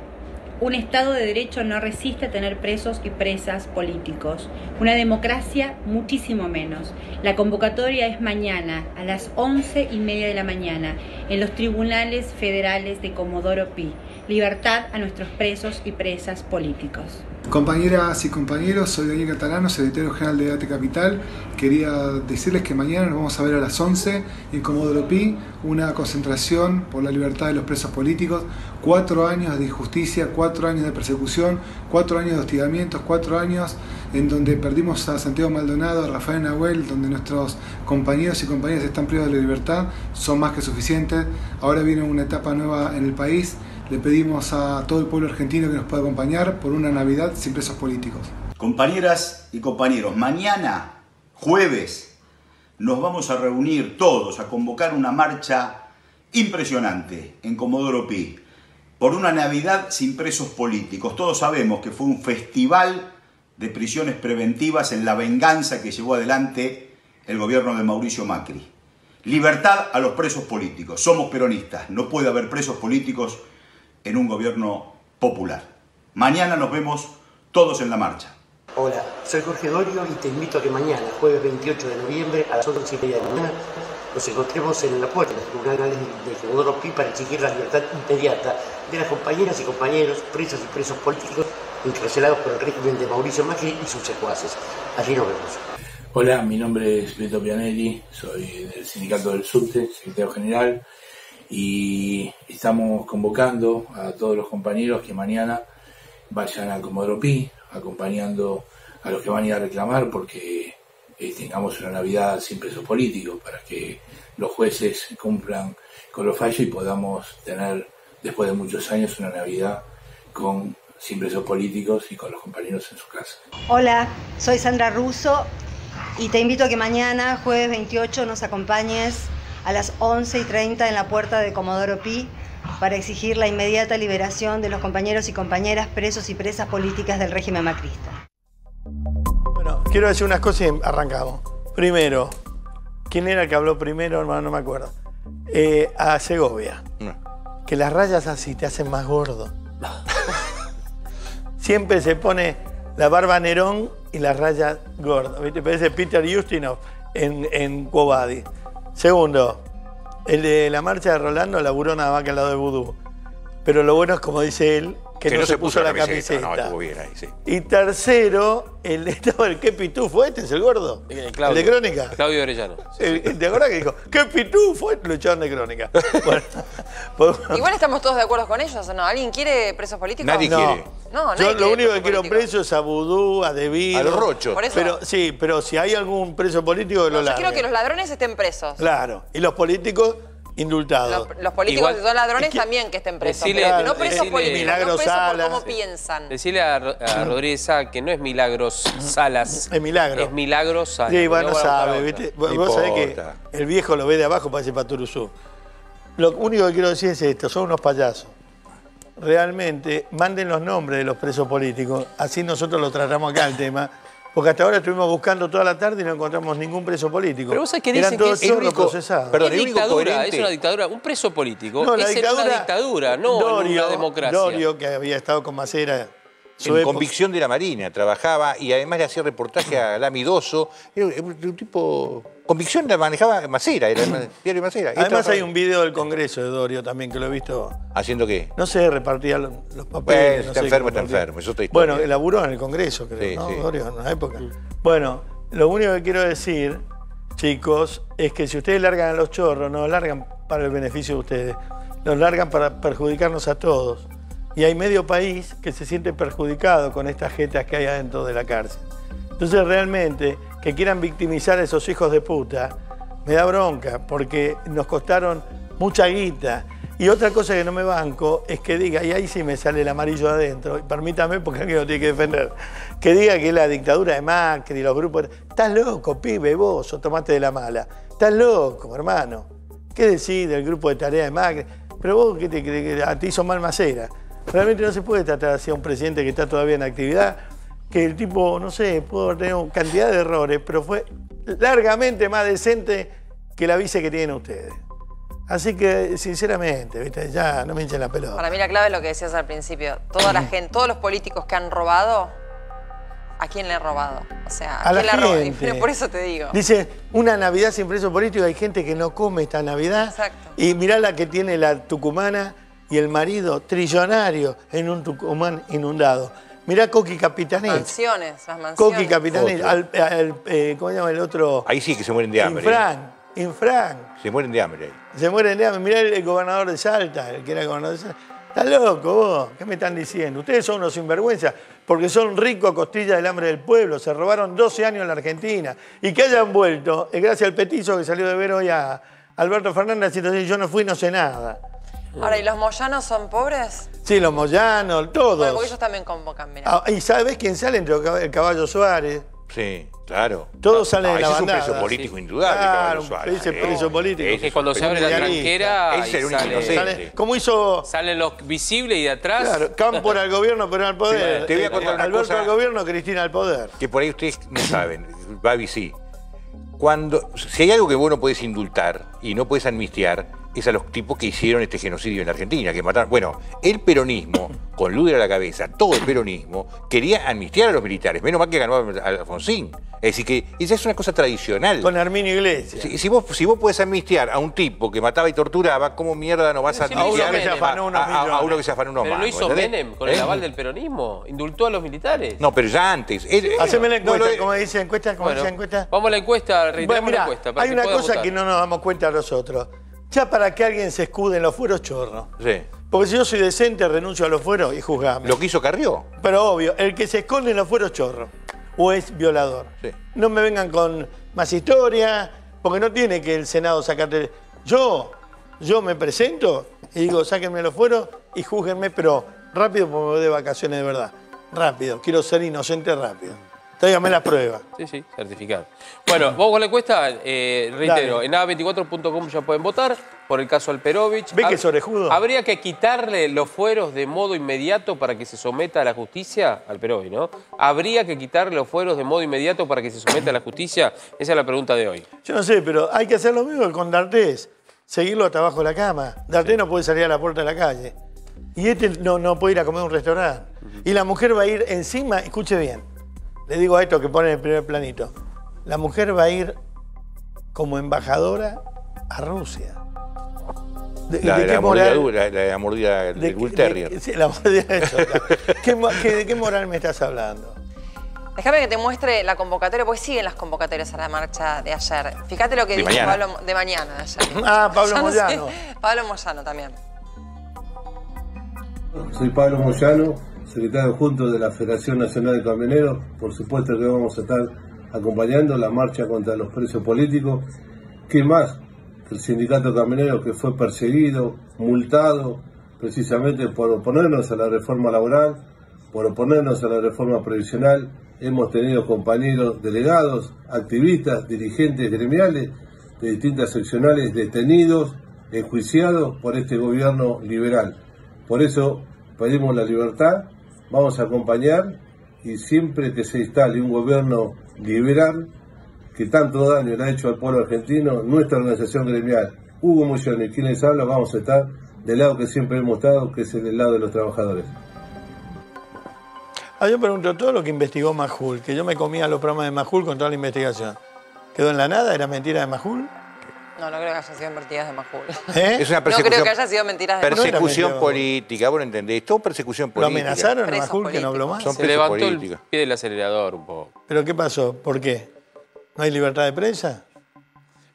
Un Estado de Derecho no resiste a tener presos y presas políticos. Una democracia muchísimo menos. La convocatoria es mañana a las once y media de la mañana en los tribunales federales de Comodoro Pi. Libertad a nuestros presos y presas políticos. Compañeras y compañeros, soy Daniel Catalano, secretario general de Date Capital. Quería decirles que mañana nos vamos a ver a las 11 en Comodoro Pi, una concentración por la libertad de los presos políticos. Cuatro años de injusticia, cuatro años de persecución, cuatro años de hostigamientos, cuatro años en donde perdimos a Santiago Maldonado, a Rafael Nahuel, donde nuestros compañeros y compañeras están privados de la libertad, son más que suficientes. Ahora viene una etapa nueva en el país. Le pedimos a todo el pueblo argentino que nos pueda acompañar por una Navidad sin presos políticos. Compañeras y compañeros, mañana, jueves, nos vamos a reunir todos a convocar una marcha impresionante en Comodoro Pi por una Navidad sin presos políticos. Todos sabemos que fue un festival de prisiones preventivas en la venganza que llevó adelante el gobierno de Mauricio Macri. Libertad a los presos políticos. Somos peronistas. No puede haber presos políticos en un gobierno popular. Mañana nos vemos todos en la marcha. Hola, soy Jorge Dorio y te invito a que mañana, jueves 28 de noviembre, a las 11 y media de la mañana, nos encontremos en la puerta de los tribunales de Comodoro Pi para exigir la libertad inmediata de las compañeras y compañeros, presos y presos políticos encarcelados por el régimen de Mauricio Macri y sus secuaces. Allí nos vemos. Hola, mi nombre es Beto Pianelli, soy del Sindicato del Subte, secretario general, y estamos convocando a todos los compañeros que mañana vayan a Comodoro Pi, acompañando a los que van a ir a reclamar porque eh, tengamos una Navidad sin presos políticos, para que los jueces cumplan con los fallos y podamos tener, después de muchos años, una Navidad con sin presos políticos y con los compañeros en su casa. Hola, soy Sandra Russo y te invito a que mañana, jueves 28, nos acompañes a las 11 y 30 en la puerta de Comodoro Pi para exigir la inmediata liberación de los compañeros y compañeras presos y presas políticas del régimen macrista. Bueno, quiero decir unas cosas y arrancamos. Primero, ¿quién era el que habló primero, hermano? No me acuerdo. Eh, a Segovia. Que las rayas así te hacen más gordo. Siempre se pone la barba Nerón y las rayas gordas. ¿Viste? Parece Peter Ustinov en, en. Segundo, el de la marcha de Rolando laburó nada más que al lado de Vudú. Pero lo bueno es, como dice él, que, no, se, puso, la camiseta. No, estuvo bien ahí, sí. Y tercero, el de todo el qué pitufo, este es el gordo. Eh, Claudio. El de Crónica. Claudio Orellano. El- ¿Te acuerdas que dijo, qué pitufo? Este lo echaron de Crónica. Bueno, Igual estamos todos de acuerdo con ellos, ¿o no? ¿Alguien quiere presos políticos? No. No, nadie Yo quiere lo único que quiero preso es a Vudú, a Debido. A los rochos. Por eso. Pero, sí, pero si hay algún preso político, que lo Yo quiero que los ladrones estén presos. Claro. Y los políticos, indultados. Los, los políticos Igual- que son ladrones Es que- también que estén presos. Decile- pero no presos decile- políticos, no presos por cómo piensan. Decirle a, a Rodríguez Sá que no es Milagros Salas. Es Milagro. Es Milagros Salas. Sí, bueno, No sabe. ¿viste? Vos, sabés que el viejo lo ve de abajo, parece Paturuzú. Lo único que quiero decir es esto, son unos payasos. Realmente, manden los nombres de los presos políticos, así nosotros lo tratamos acá el tema, porque hasta ahora estuvimos buscando toda la tarde y no encontramos ningún preso político. Pero vos sabés que Eran dicen que todos es el único-. Perdón, es el único dictadura, es una dictadura. Un preso político No, la es en dictadura, una dictadura, no en Dorio, una democracia. Dorio, que había estado con Macera, En convicción de la Marina, trabajaba y además le hacía reportaje a Lamidoso. Era un tipo. Convicción la manejaba Macera, era el diario Macera. Además hay un video del Congreso de Dorio también que lo he visto. ¿Haciendo qué? No sé, repartía los, papeles. Bueno, no está enfermo, está enfermo, es otra historia. Bueno, elaboró en el Congreso, creo, Sí, ¿no? sí. Dorio, en una época. Bueno, lo único que quiero decir chicos, es que si ustedes largan a los chorros, no largan para el beneficio de ustedes, los largan para perjudicarnos a todos. Y hay medio país que se siente perjudicado con estas jetas que hay adentro de la cárcel. Entonces realmente que quieran victimizar a esos hijos de puta, me da bronca, porque nos costaron mucha guita. Y otra cosa que no me banco es que diga, y ahí sí me sale el amarillo adentro, y permítame porque alguien lo tiene que defender, que diga que la dictadura de Macri, los grupos... Estás loco, pibe, vos, o tomaste de la mala. Estás loco, hermano. ¿Qué decís del grupo de tarea de Macri? Pero vos, ¿qué te que ti hizo mal macera. Realmente no se puede tratar así a un presidente que está todavía en actividad, que el tipo, no sé, pudo tener una cantidad de errores, pero fue largamente más decente que la vice que tienen ustedes. Así que, sinceramente, ¿viste? ya no me hinchen la pelota. Para mí la clave es lo que decías al principio. Toda la gente, todos los políticos que han robado, ¿a quién le han robado? O sea, ¿a, A la quién le han robado? gente. Por eso te digo. Dice, una Navidad sin preso político, hay gente que no come esta Navidad. Exacto. Y mirá la que tiene la tucumana y el marido trillonario en un Tucumán inundado. Mirá Coqui Capitanich. Mansiones, las mansiones. Coqui Capitanich, Otro. al, al- eh, ¿cómo se llama el otro? Ahí sí que se mueren de hambre. ¿eh? Infran, Infran. Se mueren de hambre ahí. Se mueren de hambre. Mirá el, el gobernador de Salta, el que era gobernador de Salta. Está loco vos, ¿qué me están diciendo? Ustedes son unos sinvergüenzas porque son ricos a costilla del hambre del pueblo, se robaron 12 años en la Argentina. Y que hayan vuelto, es gracias al petizo que salió de ver hoy a Alberto Fernández diciendo, "Sí, yo no fui, no sé nada. Ahora, ¿y los moyanos son pobres? Sí, los Moyanos, todos. Bueno, porque ellos también convocan, mira. Ah, ¿Y sabes quién sale entre el caballo Suárez? Sí, claro. Todos salen Ah, de la ese es un bandada. preso político indudable, Claro, Caballo Suárez. ese preso político. Ese Que cuando se abre la tranquera. Ese y era un sale- inocente. Sale- ¿Cómo hizo Salen los visibles y de atrás. Claro, Cámpora al gobierno, pero no al poder. Te voy a contar una Alberto cosa. al gobierno, Cristina al poder. que por ahí ustedes no saben, Babi sí. Cuando, si hay algo que vos no puedes indultar y no puedes amnistiar, es a los tipos que hicieron este genocidio en la Argentina, que mataron. Bueno, el peronismo, con Luder a la cabeza, todo el peronismo, quería amnistiar a los militares. Menos mal que ganó Alfonsín. Es decir, que esa es una cosa tradicional. Con Arminio Iglesias. Si, si vos, si vos podés amnistiar a un tipo que mataba y torturaba, ¿cómo mierda no vas a amnistiar Menem. a, Que se afanó unos a- a- a uno que se afanó unos Pero lo hizo ¿entendés? Menem con el ¿Eh? aval del peronismo. Indultó a los militares. No, pero ya antes. Él- Haceme la no, encuesta, lo- como dice encuesta, como Bueno, dice encuesta. vamos a la encuesta, reiteramos Bueno, la mirá, encuesta. para hay que una cosa votar. que no nos damos cuenta nosotros. Ya para que alguien se escude en los fueros chorros. Sí. Porque si yo soy decente, renuncio a los fueros y juzgame. Lo que hizo Carrió. Pero obvio, el que se esconde en los fueros chorro o es violador. Sí. No me vengan con más historia, porque no tiene que el Senado sacarte. Yo, yo me presento y digo, sáquenme los fueros y júzguenme, pero rápido porque me voy de vacaciones de verdad. Rápido, quiero ser inocente rápido. Tráigame las pruebas. Sí, sí, certificado. Bueno, vamos con la encuesta. Eh, reitero, Dale. en a24.com ya pueden votar por el caso Alperovich. ¿Ve que es orejudo? Habría que quitarle los fueros de modo inmediato para que se someta a la justicia. Alperovich, ¿no? ¿Habría que quitarle los fueros de modo inmediato para que se someta a la justicia? Esa es la pregunta de hoy. Yo no sé, pero hay que hacer lo mismo que con D'Artés. Seguirlo hasta abajo de la cama. D'Artés no puede salir a la puerta de la calle. Y este no, no puede ir a comer a un restaurante. Y la mujer va a ir encima, escuche bien. Le digo a esto que pone en el primer planito. La mujer va a ir como embajadora a Rusia. ¿De, La, de la qué moral? mordidura, la, la mordida de- del Bull de- Terrier. sí, la mordida de chota. ¿Qué, ¿De qué moral me estás hablando? Déjame que te muestre la convocatoria, porque siguen las convocatorias a la marcha de ayer. Fíjate lo que De dijo mañana. Pablo de mañana de ayer. Ah, Pablo Ya no sé. Moyano. Pablo Moyano también. Soy Pablo Moyano, secretario junto de la Federación Nacional de Camioneros. Por supuesto que vamos a estar acompañando la marcha contra los presos políticos. ¿Qué más? El sindicato camionero que fue perseguido, multado, precisamente por oponernos a la reforma laboral, por oponernos a la reforma previsional. Hemos tenido compañeros delegados, activistas, dirigentes gremiales de distintas seccionales detenidos, enjuiciados por este gobierno liberal. Por eso pedimos la libertad, vamos a acompañar y siempre que se instale un gobierno liberal que tanto daño le ha hecho al pueblo argentino, nuestra organización gremial, Hugo Moyano y quienes hablan, vamos a estar del lado que siempre hemos estado, que es el lado de los trabajadores. Ah, yo pregunto, todo lo que investigó Majul, que yo me comía los programas de Majul con toda la investigación, ¿quedó en la nada? ¿Era mentira de Majul? No, no creo que haya sido mentiras de Majul. ¿Eh? Es una No persecución, creo que haya sido mentiras de Majul. persecución mentira. política, vos no entendés. Todo persecución ¿Lo política. amenazaron a Majul que no habló más? Son Se levantó el políticos. pie del acelerador un poco. ¿Pero qué pasó? ¿Por qué? ¿No hay libertad de prensa?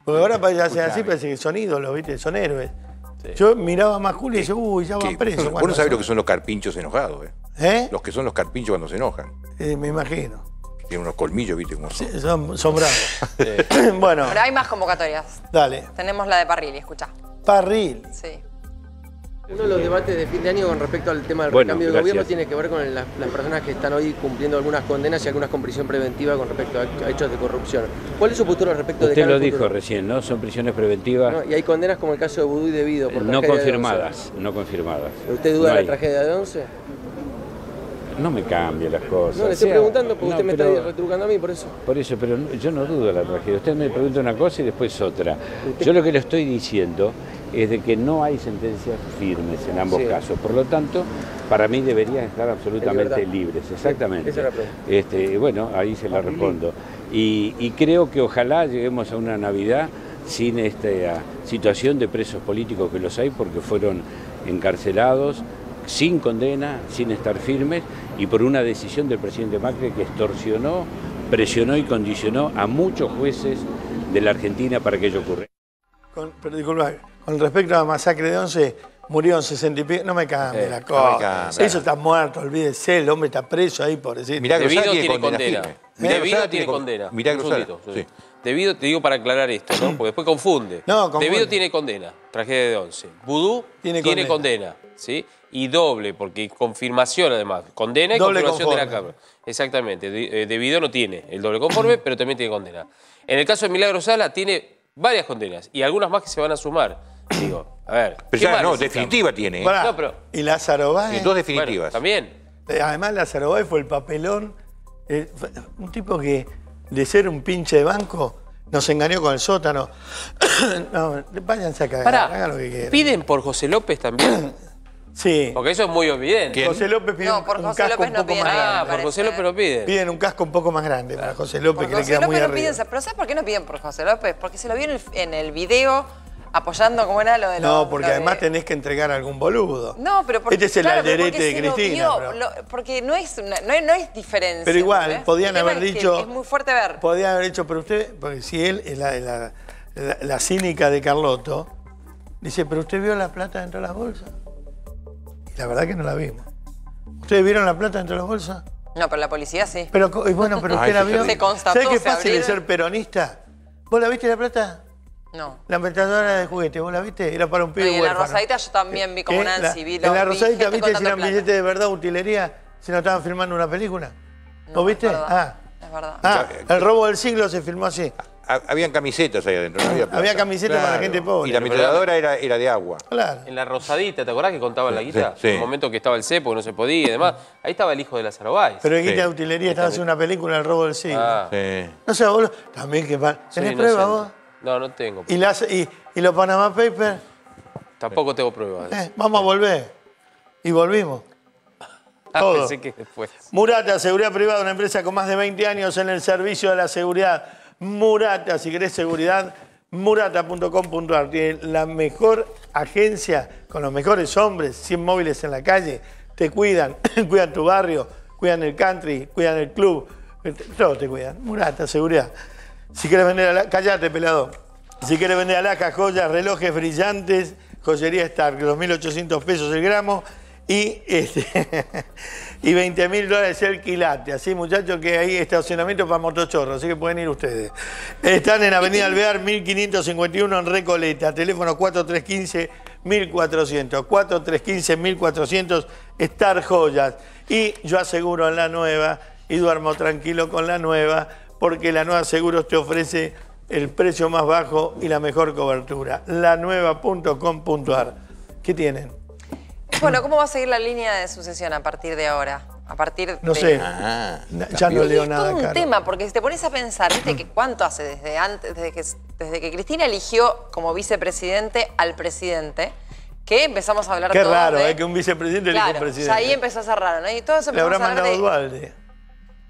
Porque ahora para hacer así parece que son ídolos, ¿viste? Son héroes. Yo miraba más Julio y decía, uy, ya van presos. Vos no sabés lo que son los carpinchos enojados, ¿eh? ¿Eh? Los que son los carpinchos cuando se enojan. Eh, me imagino. Tienen unos colmillos, ¿viste? Como son. Son, son bravos. bueno, Pero hay más convocatorias. dale. Tenemos la de Parrilli, escucha. Parril. Sí. Uno de los debates de fin de año con respecto al tema del Bueno, recambio de gracias. gobierno tiene que ver con las, las personas que están hoy cumpliendo algunas condenas y algunas con prisión preventiva con respecto a, a hechos de corrupción. ¿Cuál es su postura respecto de Usted lo dijo futuro? recién, ¿no? Son prisiones preventivas No, y hay condenas como el caso de Vudú y Debido por no de confirmadas, no confirmadas. ¿Usted duda No de la tragedia de Once? No me cambie las cosas. No, le estoy sea- preguntando porque no, usted me pero- está retrucando a mí por eso. Por eso, pero no- yo no dudo de la tragedia. Usted me pregunta una cosa y después otra. Yo lo que le estoy diciendo es de que no hay sentencias firmes en ambos Sí. casos. Por lo tanto, para mí deberían estar absolutamente libres. Exactamente. Esa es la pregunta. Este, bueno, ahí se la respondo. Y, y creo que ojalá lleguemos a una Navidad sin esta situación de presos políticos que los hay porque fueron encarcelados sin condena, sin estar firmes y por una decisión del presidente Macri que extorsionó, presionó y condicionó a muchos jueces de la Argentina para que ello ocurriera. Con, pero disculpa, con respecto a la masacre de 11, murió en 60 y pico. No me cambie Eh, la cosa. cambie. Eso está muerto, olvídese. El hombre está preso ahí, pobrecito. Mirá, Debido Grosati tiene condena. Debido tiene con- condena. Mirá Un Grosati, segundito, sí. Debido, te digo para aclarar esto, ¿no? Porque después confunde. No, confunde. Debido tiene condena, tragedia de 11. Vudú Tiene tiene, condena. condena. ¿sí? Y doble, porque confirmación además. Condena y Doble confirmación de la. Cámara. Exactamente. De- eh, Debido no tiene el doble conforme, pero también tiene condena. En el caso de Milagro Sala tiene varias condenas y algunas más que se van a sumar. Digo, a ver. Pero ¿qué ya no, definitiva tiene. ¿eh? Pará, No, pero- Y Lázaro Báez. Y dos definitivas. Bueno, también. Eh, Además, Lázaro Báez fue el papelón. eh, fue un tipo que, de ser un pinche de banco, nos engañó con el sótano. no, váyanse a cagar, Pará, hagan lo que quieran. ¿piden por José López también? Sí. Porque eso es muy evidente. José López pide No, un- por un José casco López un no poco piden más nada, grande. Por José López no piden. Piden un casco un poco más grande para José López, Por que le José queda muy López no arriba. piden, pero ¿sabes por qué no piden por José López? Porque se lo vio en el, en el video apoyando como era lo de No, los- porque lo de- además tenés que entregar a algún boludo. No, pero porque, Este es el claro, alderete de lo Cristina. vio, pero- lo- porque no es, una- no, es- no es diferencia. Pero igual, podían haber dicho- Es muy fuerte ver. Podían haber hecho, pero usted, porque si él es la, la- la- la cínica de Carlotto, dice, pero usted vio la plata dentro de las bolsas. La verdad que no la vimos. ¿Ustedes vieron la plata dentro de las bolsas? No, pero la policía sí. Pero, y bueno, pero usted la vio. Se constató, ¿Sabe qué se fácil es abrieron. ser peronista? ¿Vos la viste la plata? No. La metadora de juguete, ¿vos la viste? Era para un No, pibe y en la huérfano. rosadita yo también vi como ¿Eh? Nancy. La- vi en lo- la rosadita viste si eran billetes de verdad, utilería, si no estaban filmando una película. ¿Vos viste? Es verdad. Ah, Es verdad. ah, el robo del siglo se filmó así. Ha- Habían camisetas ahí adentro, no había plata. Había camisetas para gente pobre. Y la ametralladora era, era de agua. Claro. En la Rosadita, ¿te acordás que contaba la guita? sí. En el momento que estaba el cepo, que no se podía y demás. Ahí estaba el hijo de Lázaro Báez. Pero en Sí. Guita de Utilería estaba haciendo una película, El robo del siglo. Ah, Sí. No sé, boludo. También que ¿Tenés prueba inocente. vos? No, no tengo. ¿Y, las, y, y los Panama Papers? Tampoco tengo pruebas. Eh, vamos a volver. Y volvimos. Ah, todo. pensé que después. Murata, seguridad privada, una empresa con más de 20 años en el servicio de la seguridad. Murata, si querés seguridad, murata.com.ar. Tiene la mejor agencia con los mejores hombres, 100 móviles en la calle. Te cuidan, cuidan tu barrio, cuidan el country, cuidan el club. Todos te cuidan. Murata, seguridad. Si quieres vender, ala- callate, pelado. Si quieres vender alhajas, joyas, relojes brillantes, joyería Stark, 2.800 pesos el gramo y, este, y 20 mil dólares el quilate. Así, muchachos, que hay estacionamiento para motochorros, así que pueden ir ustedes. Están en Avenida Alvear, 1551 en Recoleta, teléfono 4315-1400. 4315-1400, Star Joyas. Y yo aseguro en la nueva y duermo tranquilo con la nueva, porque la nueva Seguros te ofrece el precio más bajo y la mejor cobertura. Lanueva.com.ar. ¿Qué tienen? Bueno, ¿cómo va a seguir la línea de sucesión a partir de ahora? A partir No de... sé. Ah, ya no leo es nada, todo un Caro. tema, porque si te pones a pensar, ¿viste que cuánto hace desde antes, desde que, desde que Cristina eligió como vicepresidente al presidente, que empezamos a hablar Qué todos raro, de- ¿eh? Que un vicepresidente elija Claro, un presidente. ya ahí empezó a ser raro, ¿no? Y todo eso Le empezamos habrá a hablar mandado de... Dualde.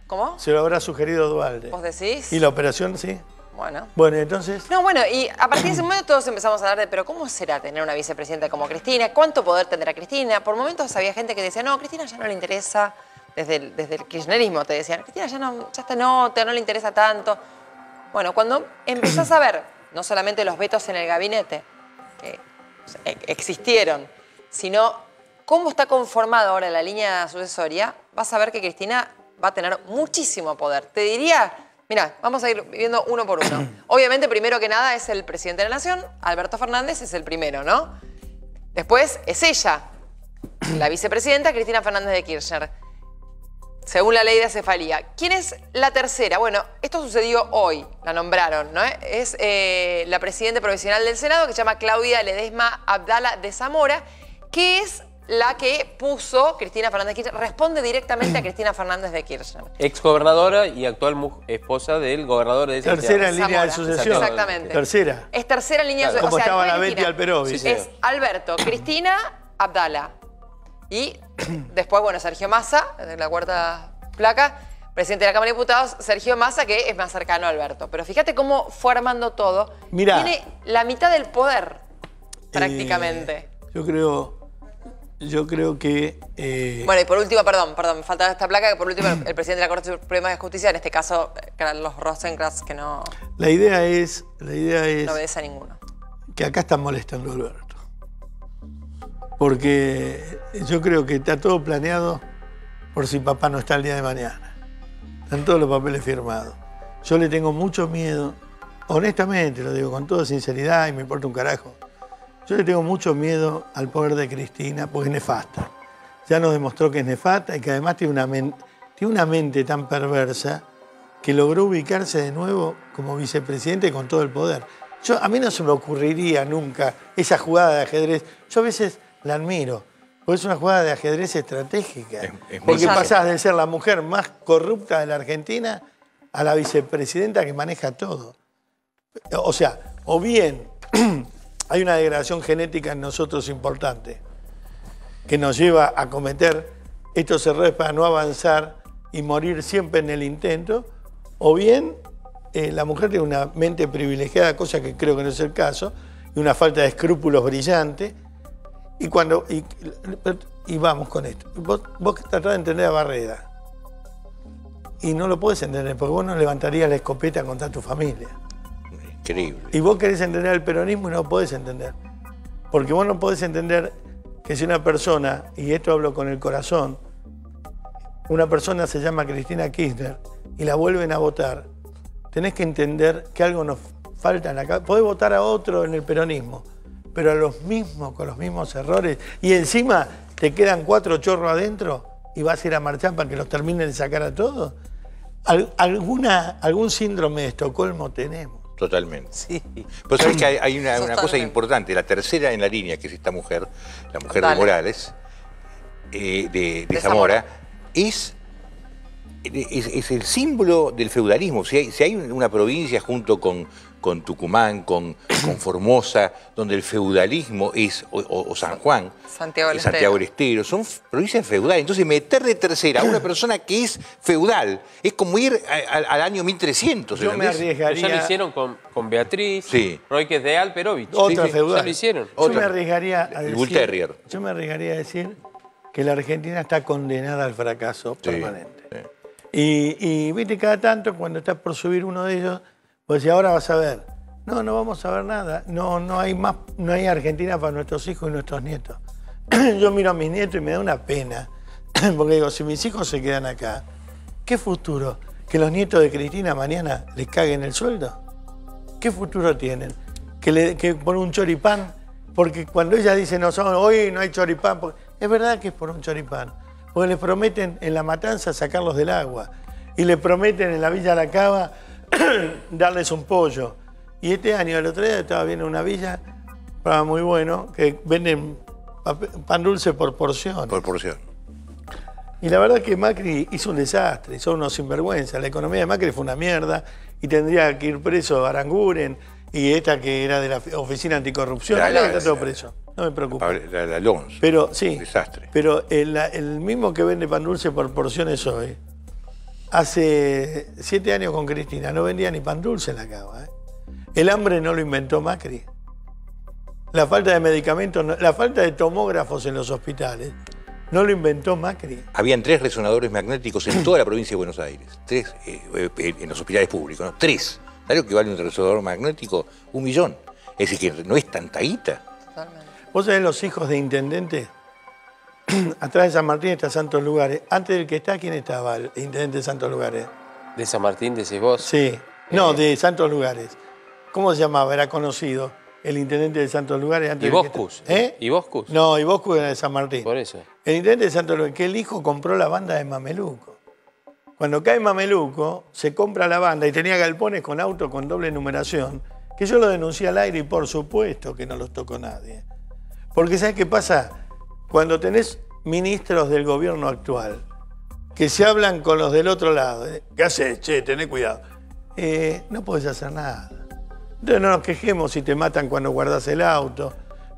¿Cómo? Se lo habrá sugerido Dualde. ¿Vos decís? ¿Y la operación sí? Bueno. Bueno, entonces. No, bueno, y a partir de ese momento todos empezamos a hablar de, pero ¿cómo será tener una vicepresidenta como Cristina? ¿Cuánto poder tendrá Cristina? Por momentos había gente que decía, no, Cristina ya no le interesa, desde el, desde el kirchnerismo te decían, Cristina ya, no, ya está nota, no le interesa tanto. Bueno, cuando empezás a ver no solamente los vetos en el gabinete, que e- existieron, sino cómo está conformada ahora la línea sucesoria, vas a ver que Cristina va a tener muchísimo poder. Te diría, mira, vamos a ir viendo uno por uno. Obviamente, primero que nada es el presidente de la Nación, Alberto Fernández es el primero, ¿no? Después es ella, la vicepresidenta Cristina Fernández de Kirchner, según la ley de acefalía. ¿Quién es la tercera? Bueno, esto sucedió hoy, la nombraron, ¿no? Es eh, la presidenta provisional del Senado que se llama Claudia Ledesma Abdala de Zamora, que es la que puso Cristina Fernández de Kirchner, responde directamente a Cristina Fernández de Kirchner. Ex gobernadora y actual esposa del gobernador de esa Tercera en línea de sucesión. Exactamente. Tercera. Es tercera línea Claro. o Como sea, estaba la de Betty Alperovich. Sí. Es Alberto, Cristina, Abdala. Y después, bueno, Sergio Massa, de la cuarta placa, presidente de la Cámara de Diputados, Sergio Massa, que es más cercano a Alberto. Pero fíjate cómo fue armando todo. Mirá. Tiene la mitad del poder, prácticamente. Yo creo, yo creo que eh, Bueno, y por último, perdón, perdón, me falta esta placa, que por último el presidente de la Corte Suprema de Justicia, en este caso, Carlos Rosenkrantz, que no, la idea es, la idea es no obedece a ninguno. que acá están molestando a Alberto. Porque yo creo que está todo planeado por si papá no está el día de mañana. Están todos los papeles firmados. Yo le tengo mucho miedo, honestamente lo digo con toda sinceridad y me importa un carajo. Yo le tengo mucho miedo al poder de Cristina porque es nefasta. Ya nos demostró que es nefasta y que además tiene una, men- tiene una mente tan perversa que logró ubicarse de nuevo como vicepresidente con todo el poder. Yo, a mí no se me ocurriría nunca esa jugada de ajedrez. Yo a veces la admiro, porque es una jugada de ajedrez estratégica. es porque pasás de ser la mujer más corrupta de la Argentina a la vicepresidenta que maneja todo. O sea, o bien hay una degradación genética en nosotros importante que nos lleva a cometer estos errores para no avanzar y morir siempre en el intento, o bien eh, la mujer tiene una mente privilegiada, cosa que creo que no es el caso, y una falta de escrúpulos brillante, y cuando y, vamos con esto. Vos, vos tratás de entender a Barreda, y no lo puedes entender, porque vos no levantarías la escopeta contra tu familia. Increíble. Y vos querés entender el peronismo y no podés entender. Porque vos no podés entender que si una persona, y esto hablo con el corazón, una persona se llama Cristina Kirchner y la vuelven a votar, tenés que entender que algo nos falta en la cabeza. Podés votar a otro en el peronismo, pero a los mismos, con los mismos errores, y encima te quedan cuatro chorros adentro y vas a ir a marchar para que los terminen de sacar a todos. Al- alguna, algún síndrome de Estocolmo tenemos. Totalmente. Sí. Pero sabes que hay, hay una, una cosa importante, la tercera en la línea, que es esta mujer, la mujer Dale. de Morales, eh, de, de De Zamora, es, es, es el símbolo del feudalismo. Si hay, si hay una provincia junto con, con Tucumán, con, con Formosa, donde el feudalismo es, o, o- o San Juan, Santiago del Santiago del Estero. Son provincias feudales. Entonces, meter de tercera a una persona que es feudal es como ir a- a- al año 1300. Yo me arriesgaría- Ya lo hicieron con, con Beatriz, Sí. Roiques de Alperovich. Otra Sí, sí, feudal. Ya lo hicieron. Yo me arriesgaría a decir, Bull Terrier. Yo me arriesgaría a decir que la Argentina está condenada al fracaso Sí, permanente. Y, y, viste, cada tanto cuando estás por subir uno de ellos, pues y ahora vas a ver. No, no vamos a ver nada. No, no hay más, no hay Argentina para nuestros hijos y nuestros nietos. Yo miro a mis nietos y me da una pena. Porque digo, si mis hijos se quedan acá, ¿qué futuro? ¿Que los nietos de Cristina mañana les caguen el sueldo? ¿Qué futuro tienen? Que, le, por un choripán, porque cuando ella dice, no, son, hoy no hay choripán, es verdad que es por un choripán, porque les prometen en la matanza sacarlos del agua, y le prometen en la Villa La Cava darles un pollo. Y este año, el otro día, estaba viendo una villa, estaba muy bueno, que venden pan dulce por porción. Por porción. Y la verdad que Macri hizo un desastre, son unos sinvergüenza. La economía de Macri fue una mierda y tendría que ir preso Aranguren y esta que era de la oficina anticorrupción. La- está todo preso. No me preocupa. La Alonso. Pero sí, Desastre. pero el, el mismo que vende pan dulce por porciones hoy, hace siete años con Cristina no vendía ni pan dulce en la cava. ¿eh? El hambre no lo inventó Macri. La falta de medicamentos, la falta de tomógrafos en los hospitales, no lo inventó Macri. Habían tres resonadores magnéticos en toda la provincia de Buenos Aires. Tres, eh, eh, en los hospitales públicos, ¿no? Tres. ¿Sabes lo que vale un resolador magnético? Un millón. Es decir, que no es tanta guita. ¿Vos sabés los hijos de intendentes? Atrás de San Martín está Santos Lugares. Antes del que está, ¿quién estaba? El intendente de Santos Lugares. ¿De San Martín decís vos? Sí. No, de Santos Lugares. ¿Cómo se llamaba? Era conocido. El intendente de Santos Lugares antes del que Iboscus. está- ¿Eh? ¿Iboscus? No, Iboscus era de San Martín. Por eso. El intendente de Santos Lugares, que el hijo compró la banda de Mameluco. Cuando cae Mameluco, se compra la banda y tenía galpones con auto con doble numeración, que yo lo denuncié al aire y por supuesto que no los tocó nadie. Porque ¿sabes qué pasa? Cuando tenés ministros del gobierno actual que se hablan con los del otro lado, ¿eh? ¿qué haces? Che, tené cuidado. Eh, no podés hacer nada. Entonces no nos quejemos si te matan cuando guardas el auto.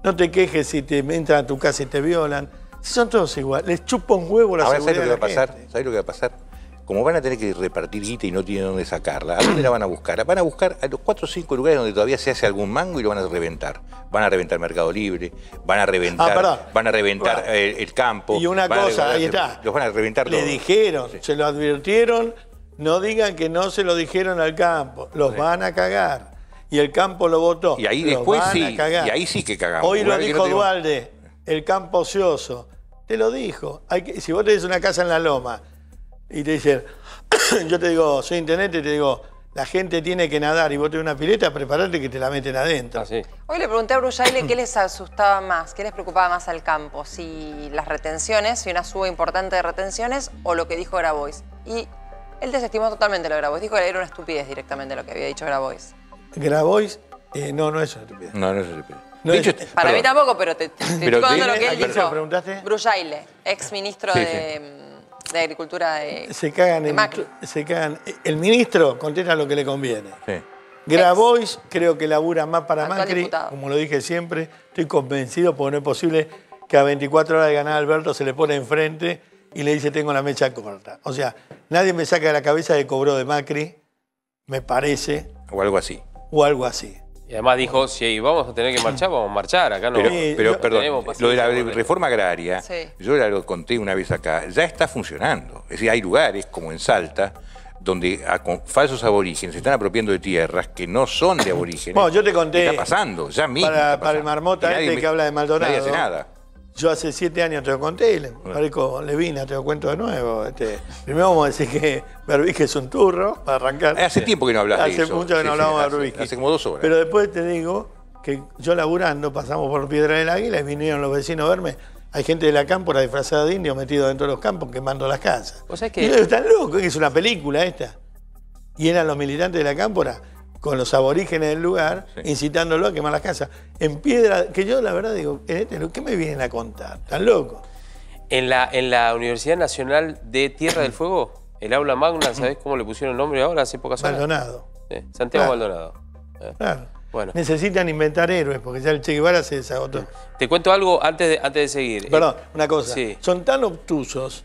No te quejes si te entran a tu casa y te violan. Si son todos iguales. Les chupa un huevo la Ahora, ¿sabes seguridad lo que va a pasar? ¿Sabes lo que va a pasar? Como van a tener que repartir guita y no tienen dónde sacarla, ¿a dónde la van a buscar? Van a buscar a los cuatro o cinco lugares donde todavía se hace algún mango y lo van a reventar. Van a reventar Mercado Libre, van a reventar, Ah, van a reventar Bueno. eh, el campo. Y una cosa, ahí está. Los van a reventar Le dijeron, se lo advirtieron, no digan que no se lo dijeron al campo. Los van a cagar. Y el campo lo votó. Y ahí Los después van sí, a cagar. y ahí sí que cagamos. Hoy lo dijo no tenemos- Dualde, el campo ocioso. Te lo dijo. Hay que, si vos tenés una casa en la loma y te dicen, yo te digo, soy intendente y te digo, la gente tiene que nadar y vos tenés una pileta, preparate que te la meten adentro. Hoy le pregunté a Brujaile qué les asustaba más, qué les preocupaba más al campo, si las retenciones, si una suba importante de retenciones o lo que dijo Grabois. Y él desestimó totalmente lo de Grabois, dijo que era una estupidez directamente lo que había dicho Grabois. Grabois, eh, no, no es una estupidez. No, no es- hecho, Para mí tampoco, pero te, te Pero estoy contando dime- lo que ¿a él dijo. preguntaste? Brujaile, ex ministro Sí, de, de Agricultura de, se cagan de en, Macri. se cagan. El ministro contesta lo que le conviene. Sí. Grabois creo que labura más para Actual Macri, diputado. como lo dije siempre, estoy convencido porque no es posible que a 24 horas de ganar Alberto se le pone enfrente y le dice tengo la mecha corta. O sea, nadie me saca de la cabeza que cobró de Macri, me parece, O algo así. o algo así. Y además dijo, si vamos a tener que marchar, vamos a marchar. Acá no. Pero, pero, no perdón, lo de la reforma agraria, Sí. yo ya lo conté una vez acá, ya está funcionando. Es decir, hay lugares, como en Salta, donde a- con falsos aborígenes se están apropiando de tierras que no son de aborígenes. Bueno, yo te conté. Está pasando, ya mismo. Para, para el marmota este me- que habla de Maldonado. Nadie hace nada. Yo hace siete años te lo conté y le parezco Levina, te lo cuento de nuevo. Este, primero vamos a decir que Berbisque es un turro, para arrancar. Eh, Hace tiempo que no hablas de Hace eso. mucho que Sí, no sí, hablamos de hace- Berbisque. hace como dos horas. Pero después te digo que yo laburando, pasamos por Piedra del Águila y vinieron los vecinos a verme. Hay gente de la cámpora disfrazada de indio metido dentro de los campos quemando las casas. ¿Vos sabés Y que- yo digo, están locos, que es una película esta. Y eran los militantes de la cámpora con los aborígenes del lugar, incitándolo a quemar las casas. En piedra, que yo la verdad digo, "Eh, este, ¿qué me vienen a contar? ¿Están locos? En la, en la Universidad Nacional de Tierra del Fuego, el aula magna, ¿sabés cómo le pusieron el nombre ahora hace pocas horas? Maldonado. Sí, Santiago Claro. Maldonado. Eh, Claro. Bueno, Necesitan inventar héroes, porque ya el Che Guevara se desagotó. te cuento algo antes de, antes de seguir. Perdón, una cosa. Sí. Son tan obtusos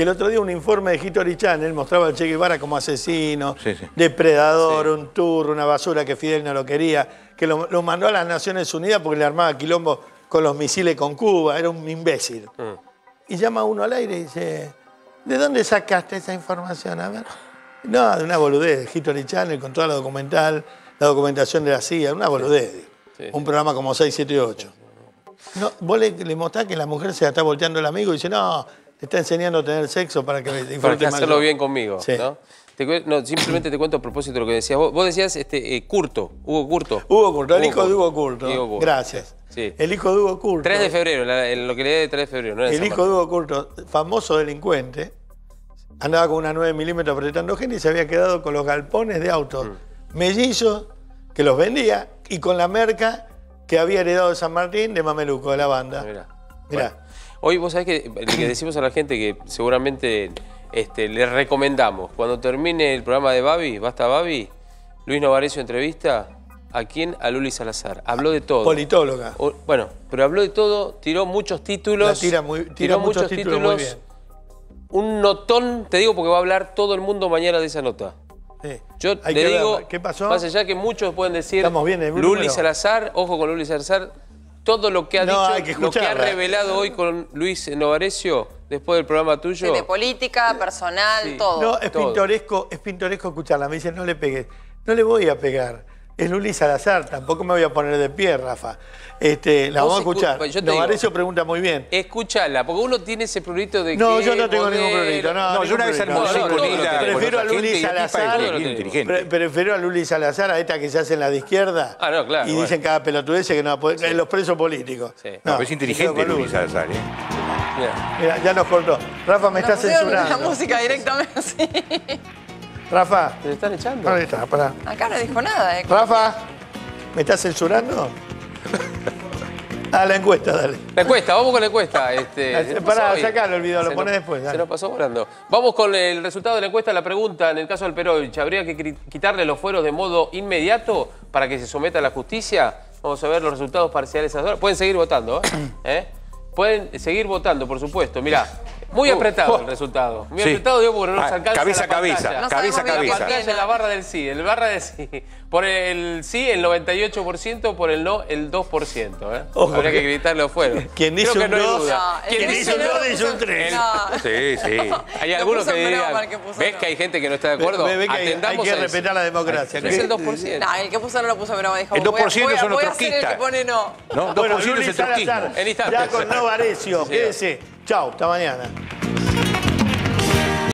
que el otro día un informe de History Channel mostraba al Che Guevara como asesino, Sí, sí. depredador, un turro, una basura que Fidel no lo quería, que lo, lo mandó a las Naciones Unidas porque le armaba quilombo con los misiles con Cuba, era un imbécil. Mm. Y llama uno al aire y dice, ¿de dónde sacaste esa información? A ver. No, de una boludez, de History Channel, con toda la documental, la documentación de la CIA, una boludez. Un programa como 6, 7 y 8. No, vos le, le mostrás que la mujer se la está volteando el amigo y dice, no, te está enseñando a tener sexo para que Para que hacerlo yo". bien conmigo, Sí. ¿no? Te cu- no, simplemente te cuento a propósito de lo que decías. Vos, vos decías este, eh, Curto, Hugo Curto. Hugo Curto, el hijo de Hugo Curto. Hugo. Gracias. Sí. El hijo de Hugo Curto. 3 de febrero, la- en lo que le de 3 de febrero. No El hijo de Hugo Curto, famoso delincuente, andaba con una 9 milímetros apretando gente y se había quedado con los galpones de autos Mm. mellizos que los vendía y con la merca que había heredado de San Martín de Mameluco, de la banda. Mirá. Mirá. Hoy vos sabés que le decimos a la gente que seguramente este, le recomendamos, cuando termine el programa de Babi, Basta Babi, Luis Novarecio entrevista, ¿a quién? A Luli Salazar. Habló de todo. Politóloga. O- bueno, pero habló de todo, tiró muchos títulos. La tira muy- tira muchos títulos muy bien. Un notón, te digo, porque va a hablar todo el mundo mañana de esa nota. Sí. Yo Hay te digo, ver, ¿qué pasó? más allá que muchos pueden decir, Estamos bien, Luli número. Salazar, ojo con Luli Salazar, todo lo que ha No, dicho, que lo que ha revelado hoy con Luis Novarecio, después del programa tuyo. de política, personal, todo. No, es todo. pintoresco, es pintoresco escucharla. Me dicen, no le pegues. No le voy a pegar. Es Luli Salazar, tampoco me voy a poner de pie, Rafa. Este, la vamos a escu- escuchar. pues Novarecio pregunta muy bien. Escúchala, porque uno tiene ese prurito de No, que yo no tengo modelo- ningún prurito. No, No, yo una vez almorcé No, no, con no, ella, Prefiero a Luli Salazar. Pre- Prefiero a Luli Salazar, a esta que se hace en la de izquierda. Ah, no, claro, Y bueno. dicen cada pelotudez que no va a poder. eh, Los presos políticos. No, No, pero es inteligente Luli. Salazar, ¿eh? Mira, ya nos cortó. Rafa, me está pusieron la censurando. música directamente Rafa. ¿Me están echando? Ahí está, pará. Acá no dijo nada, ¿eh? Rafa, ¿me estás censurando? Ah, la encuesta, dale. La encuesta, vamos con la encuesta. Este, se pará, sacalo el video, lo Se pones después, Se dale. nos pasó volando. Vamos con el resultado de la encuesta. La pregunta, en el caso del Perovich, ¿habría que quitarle los fueros de modo inmediato para que se someta a la justicia? Vamos a ver los resultados parciales ahora. Pueden seguir votando, ¿eh? ¿Eh? Pueden seguir votando, por supuesto. Mirá, muy Uh, apretado oh. el resultado. Muy Sí. apretado, digo, porque no nos Ah, alcanza cabeza la a cabeza, cabeza cabeza. la barra del sí, el barra del sí. Por el sí, el 98%, por el no, el 2%. ¿eh? Ojo, Habría que los fueros. Quien dice Creo que un no hay duda. No, quien dice un no dice un tres. No. Sí, sí. Hay algunos que dirían, ¿ves no. que hay gente que no está de acuerdo? Ve- ve que hay- hay que respetar la democracia. No es el 2%. No, el que puso no lo puso broma. Dijo, El voy a- 2% voy a- son los voy a ser el que pone no. No, Bueno, 2% Luli es el En instantes. ya con Novarecio. Sí. Quédese. Chau, hasta mañana.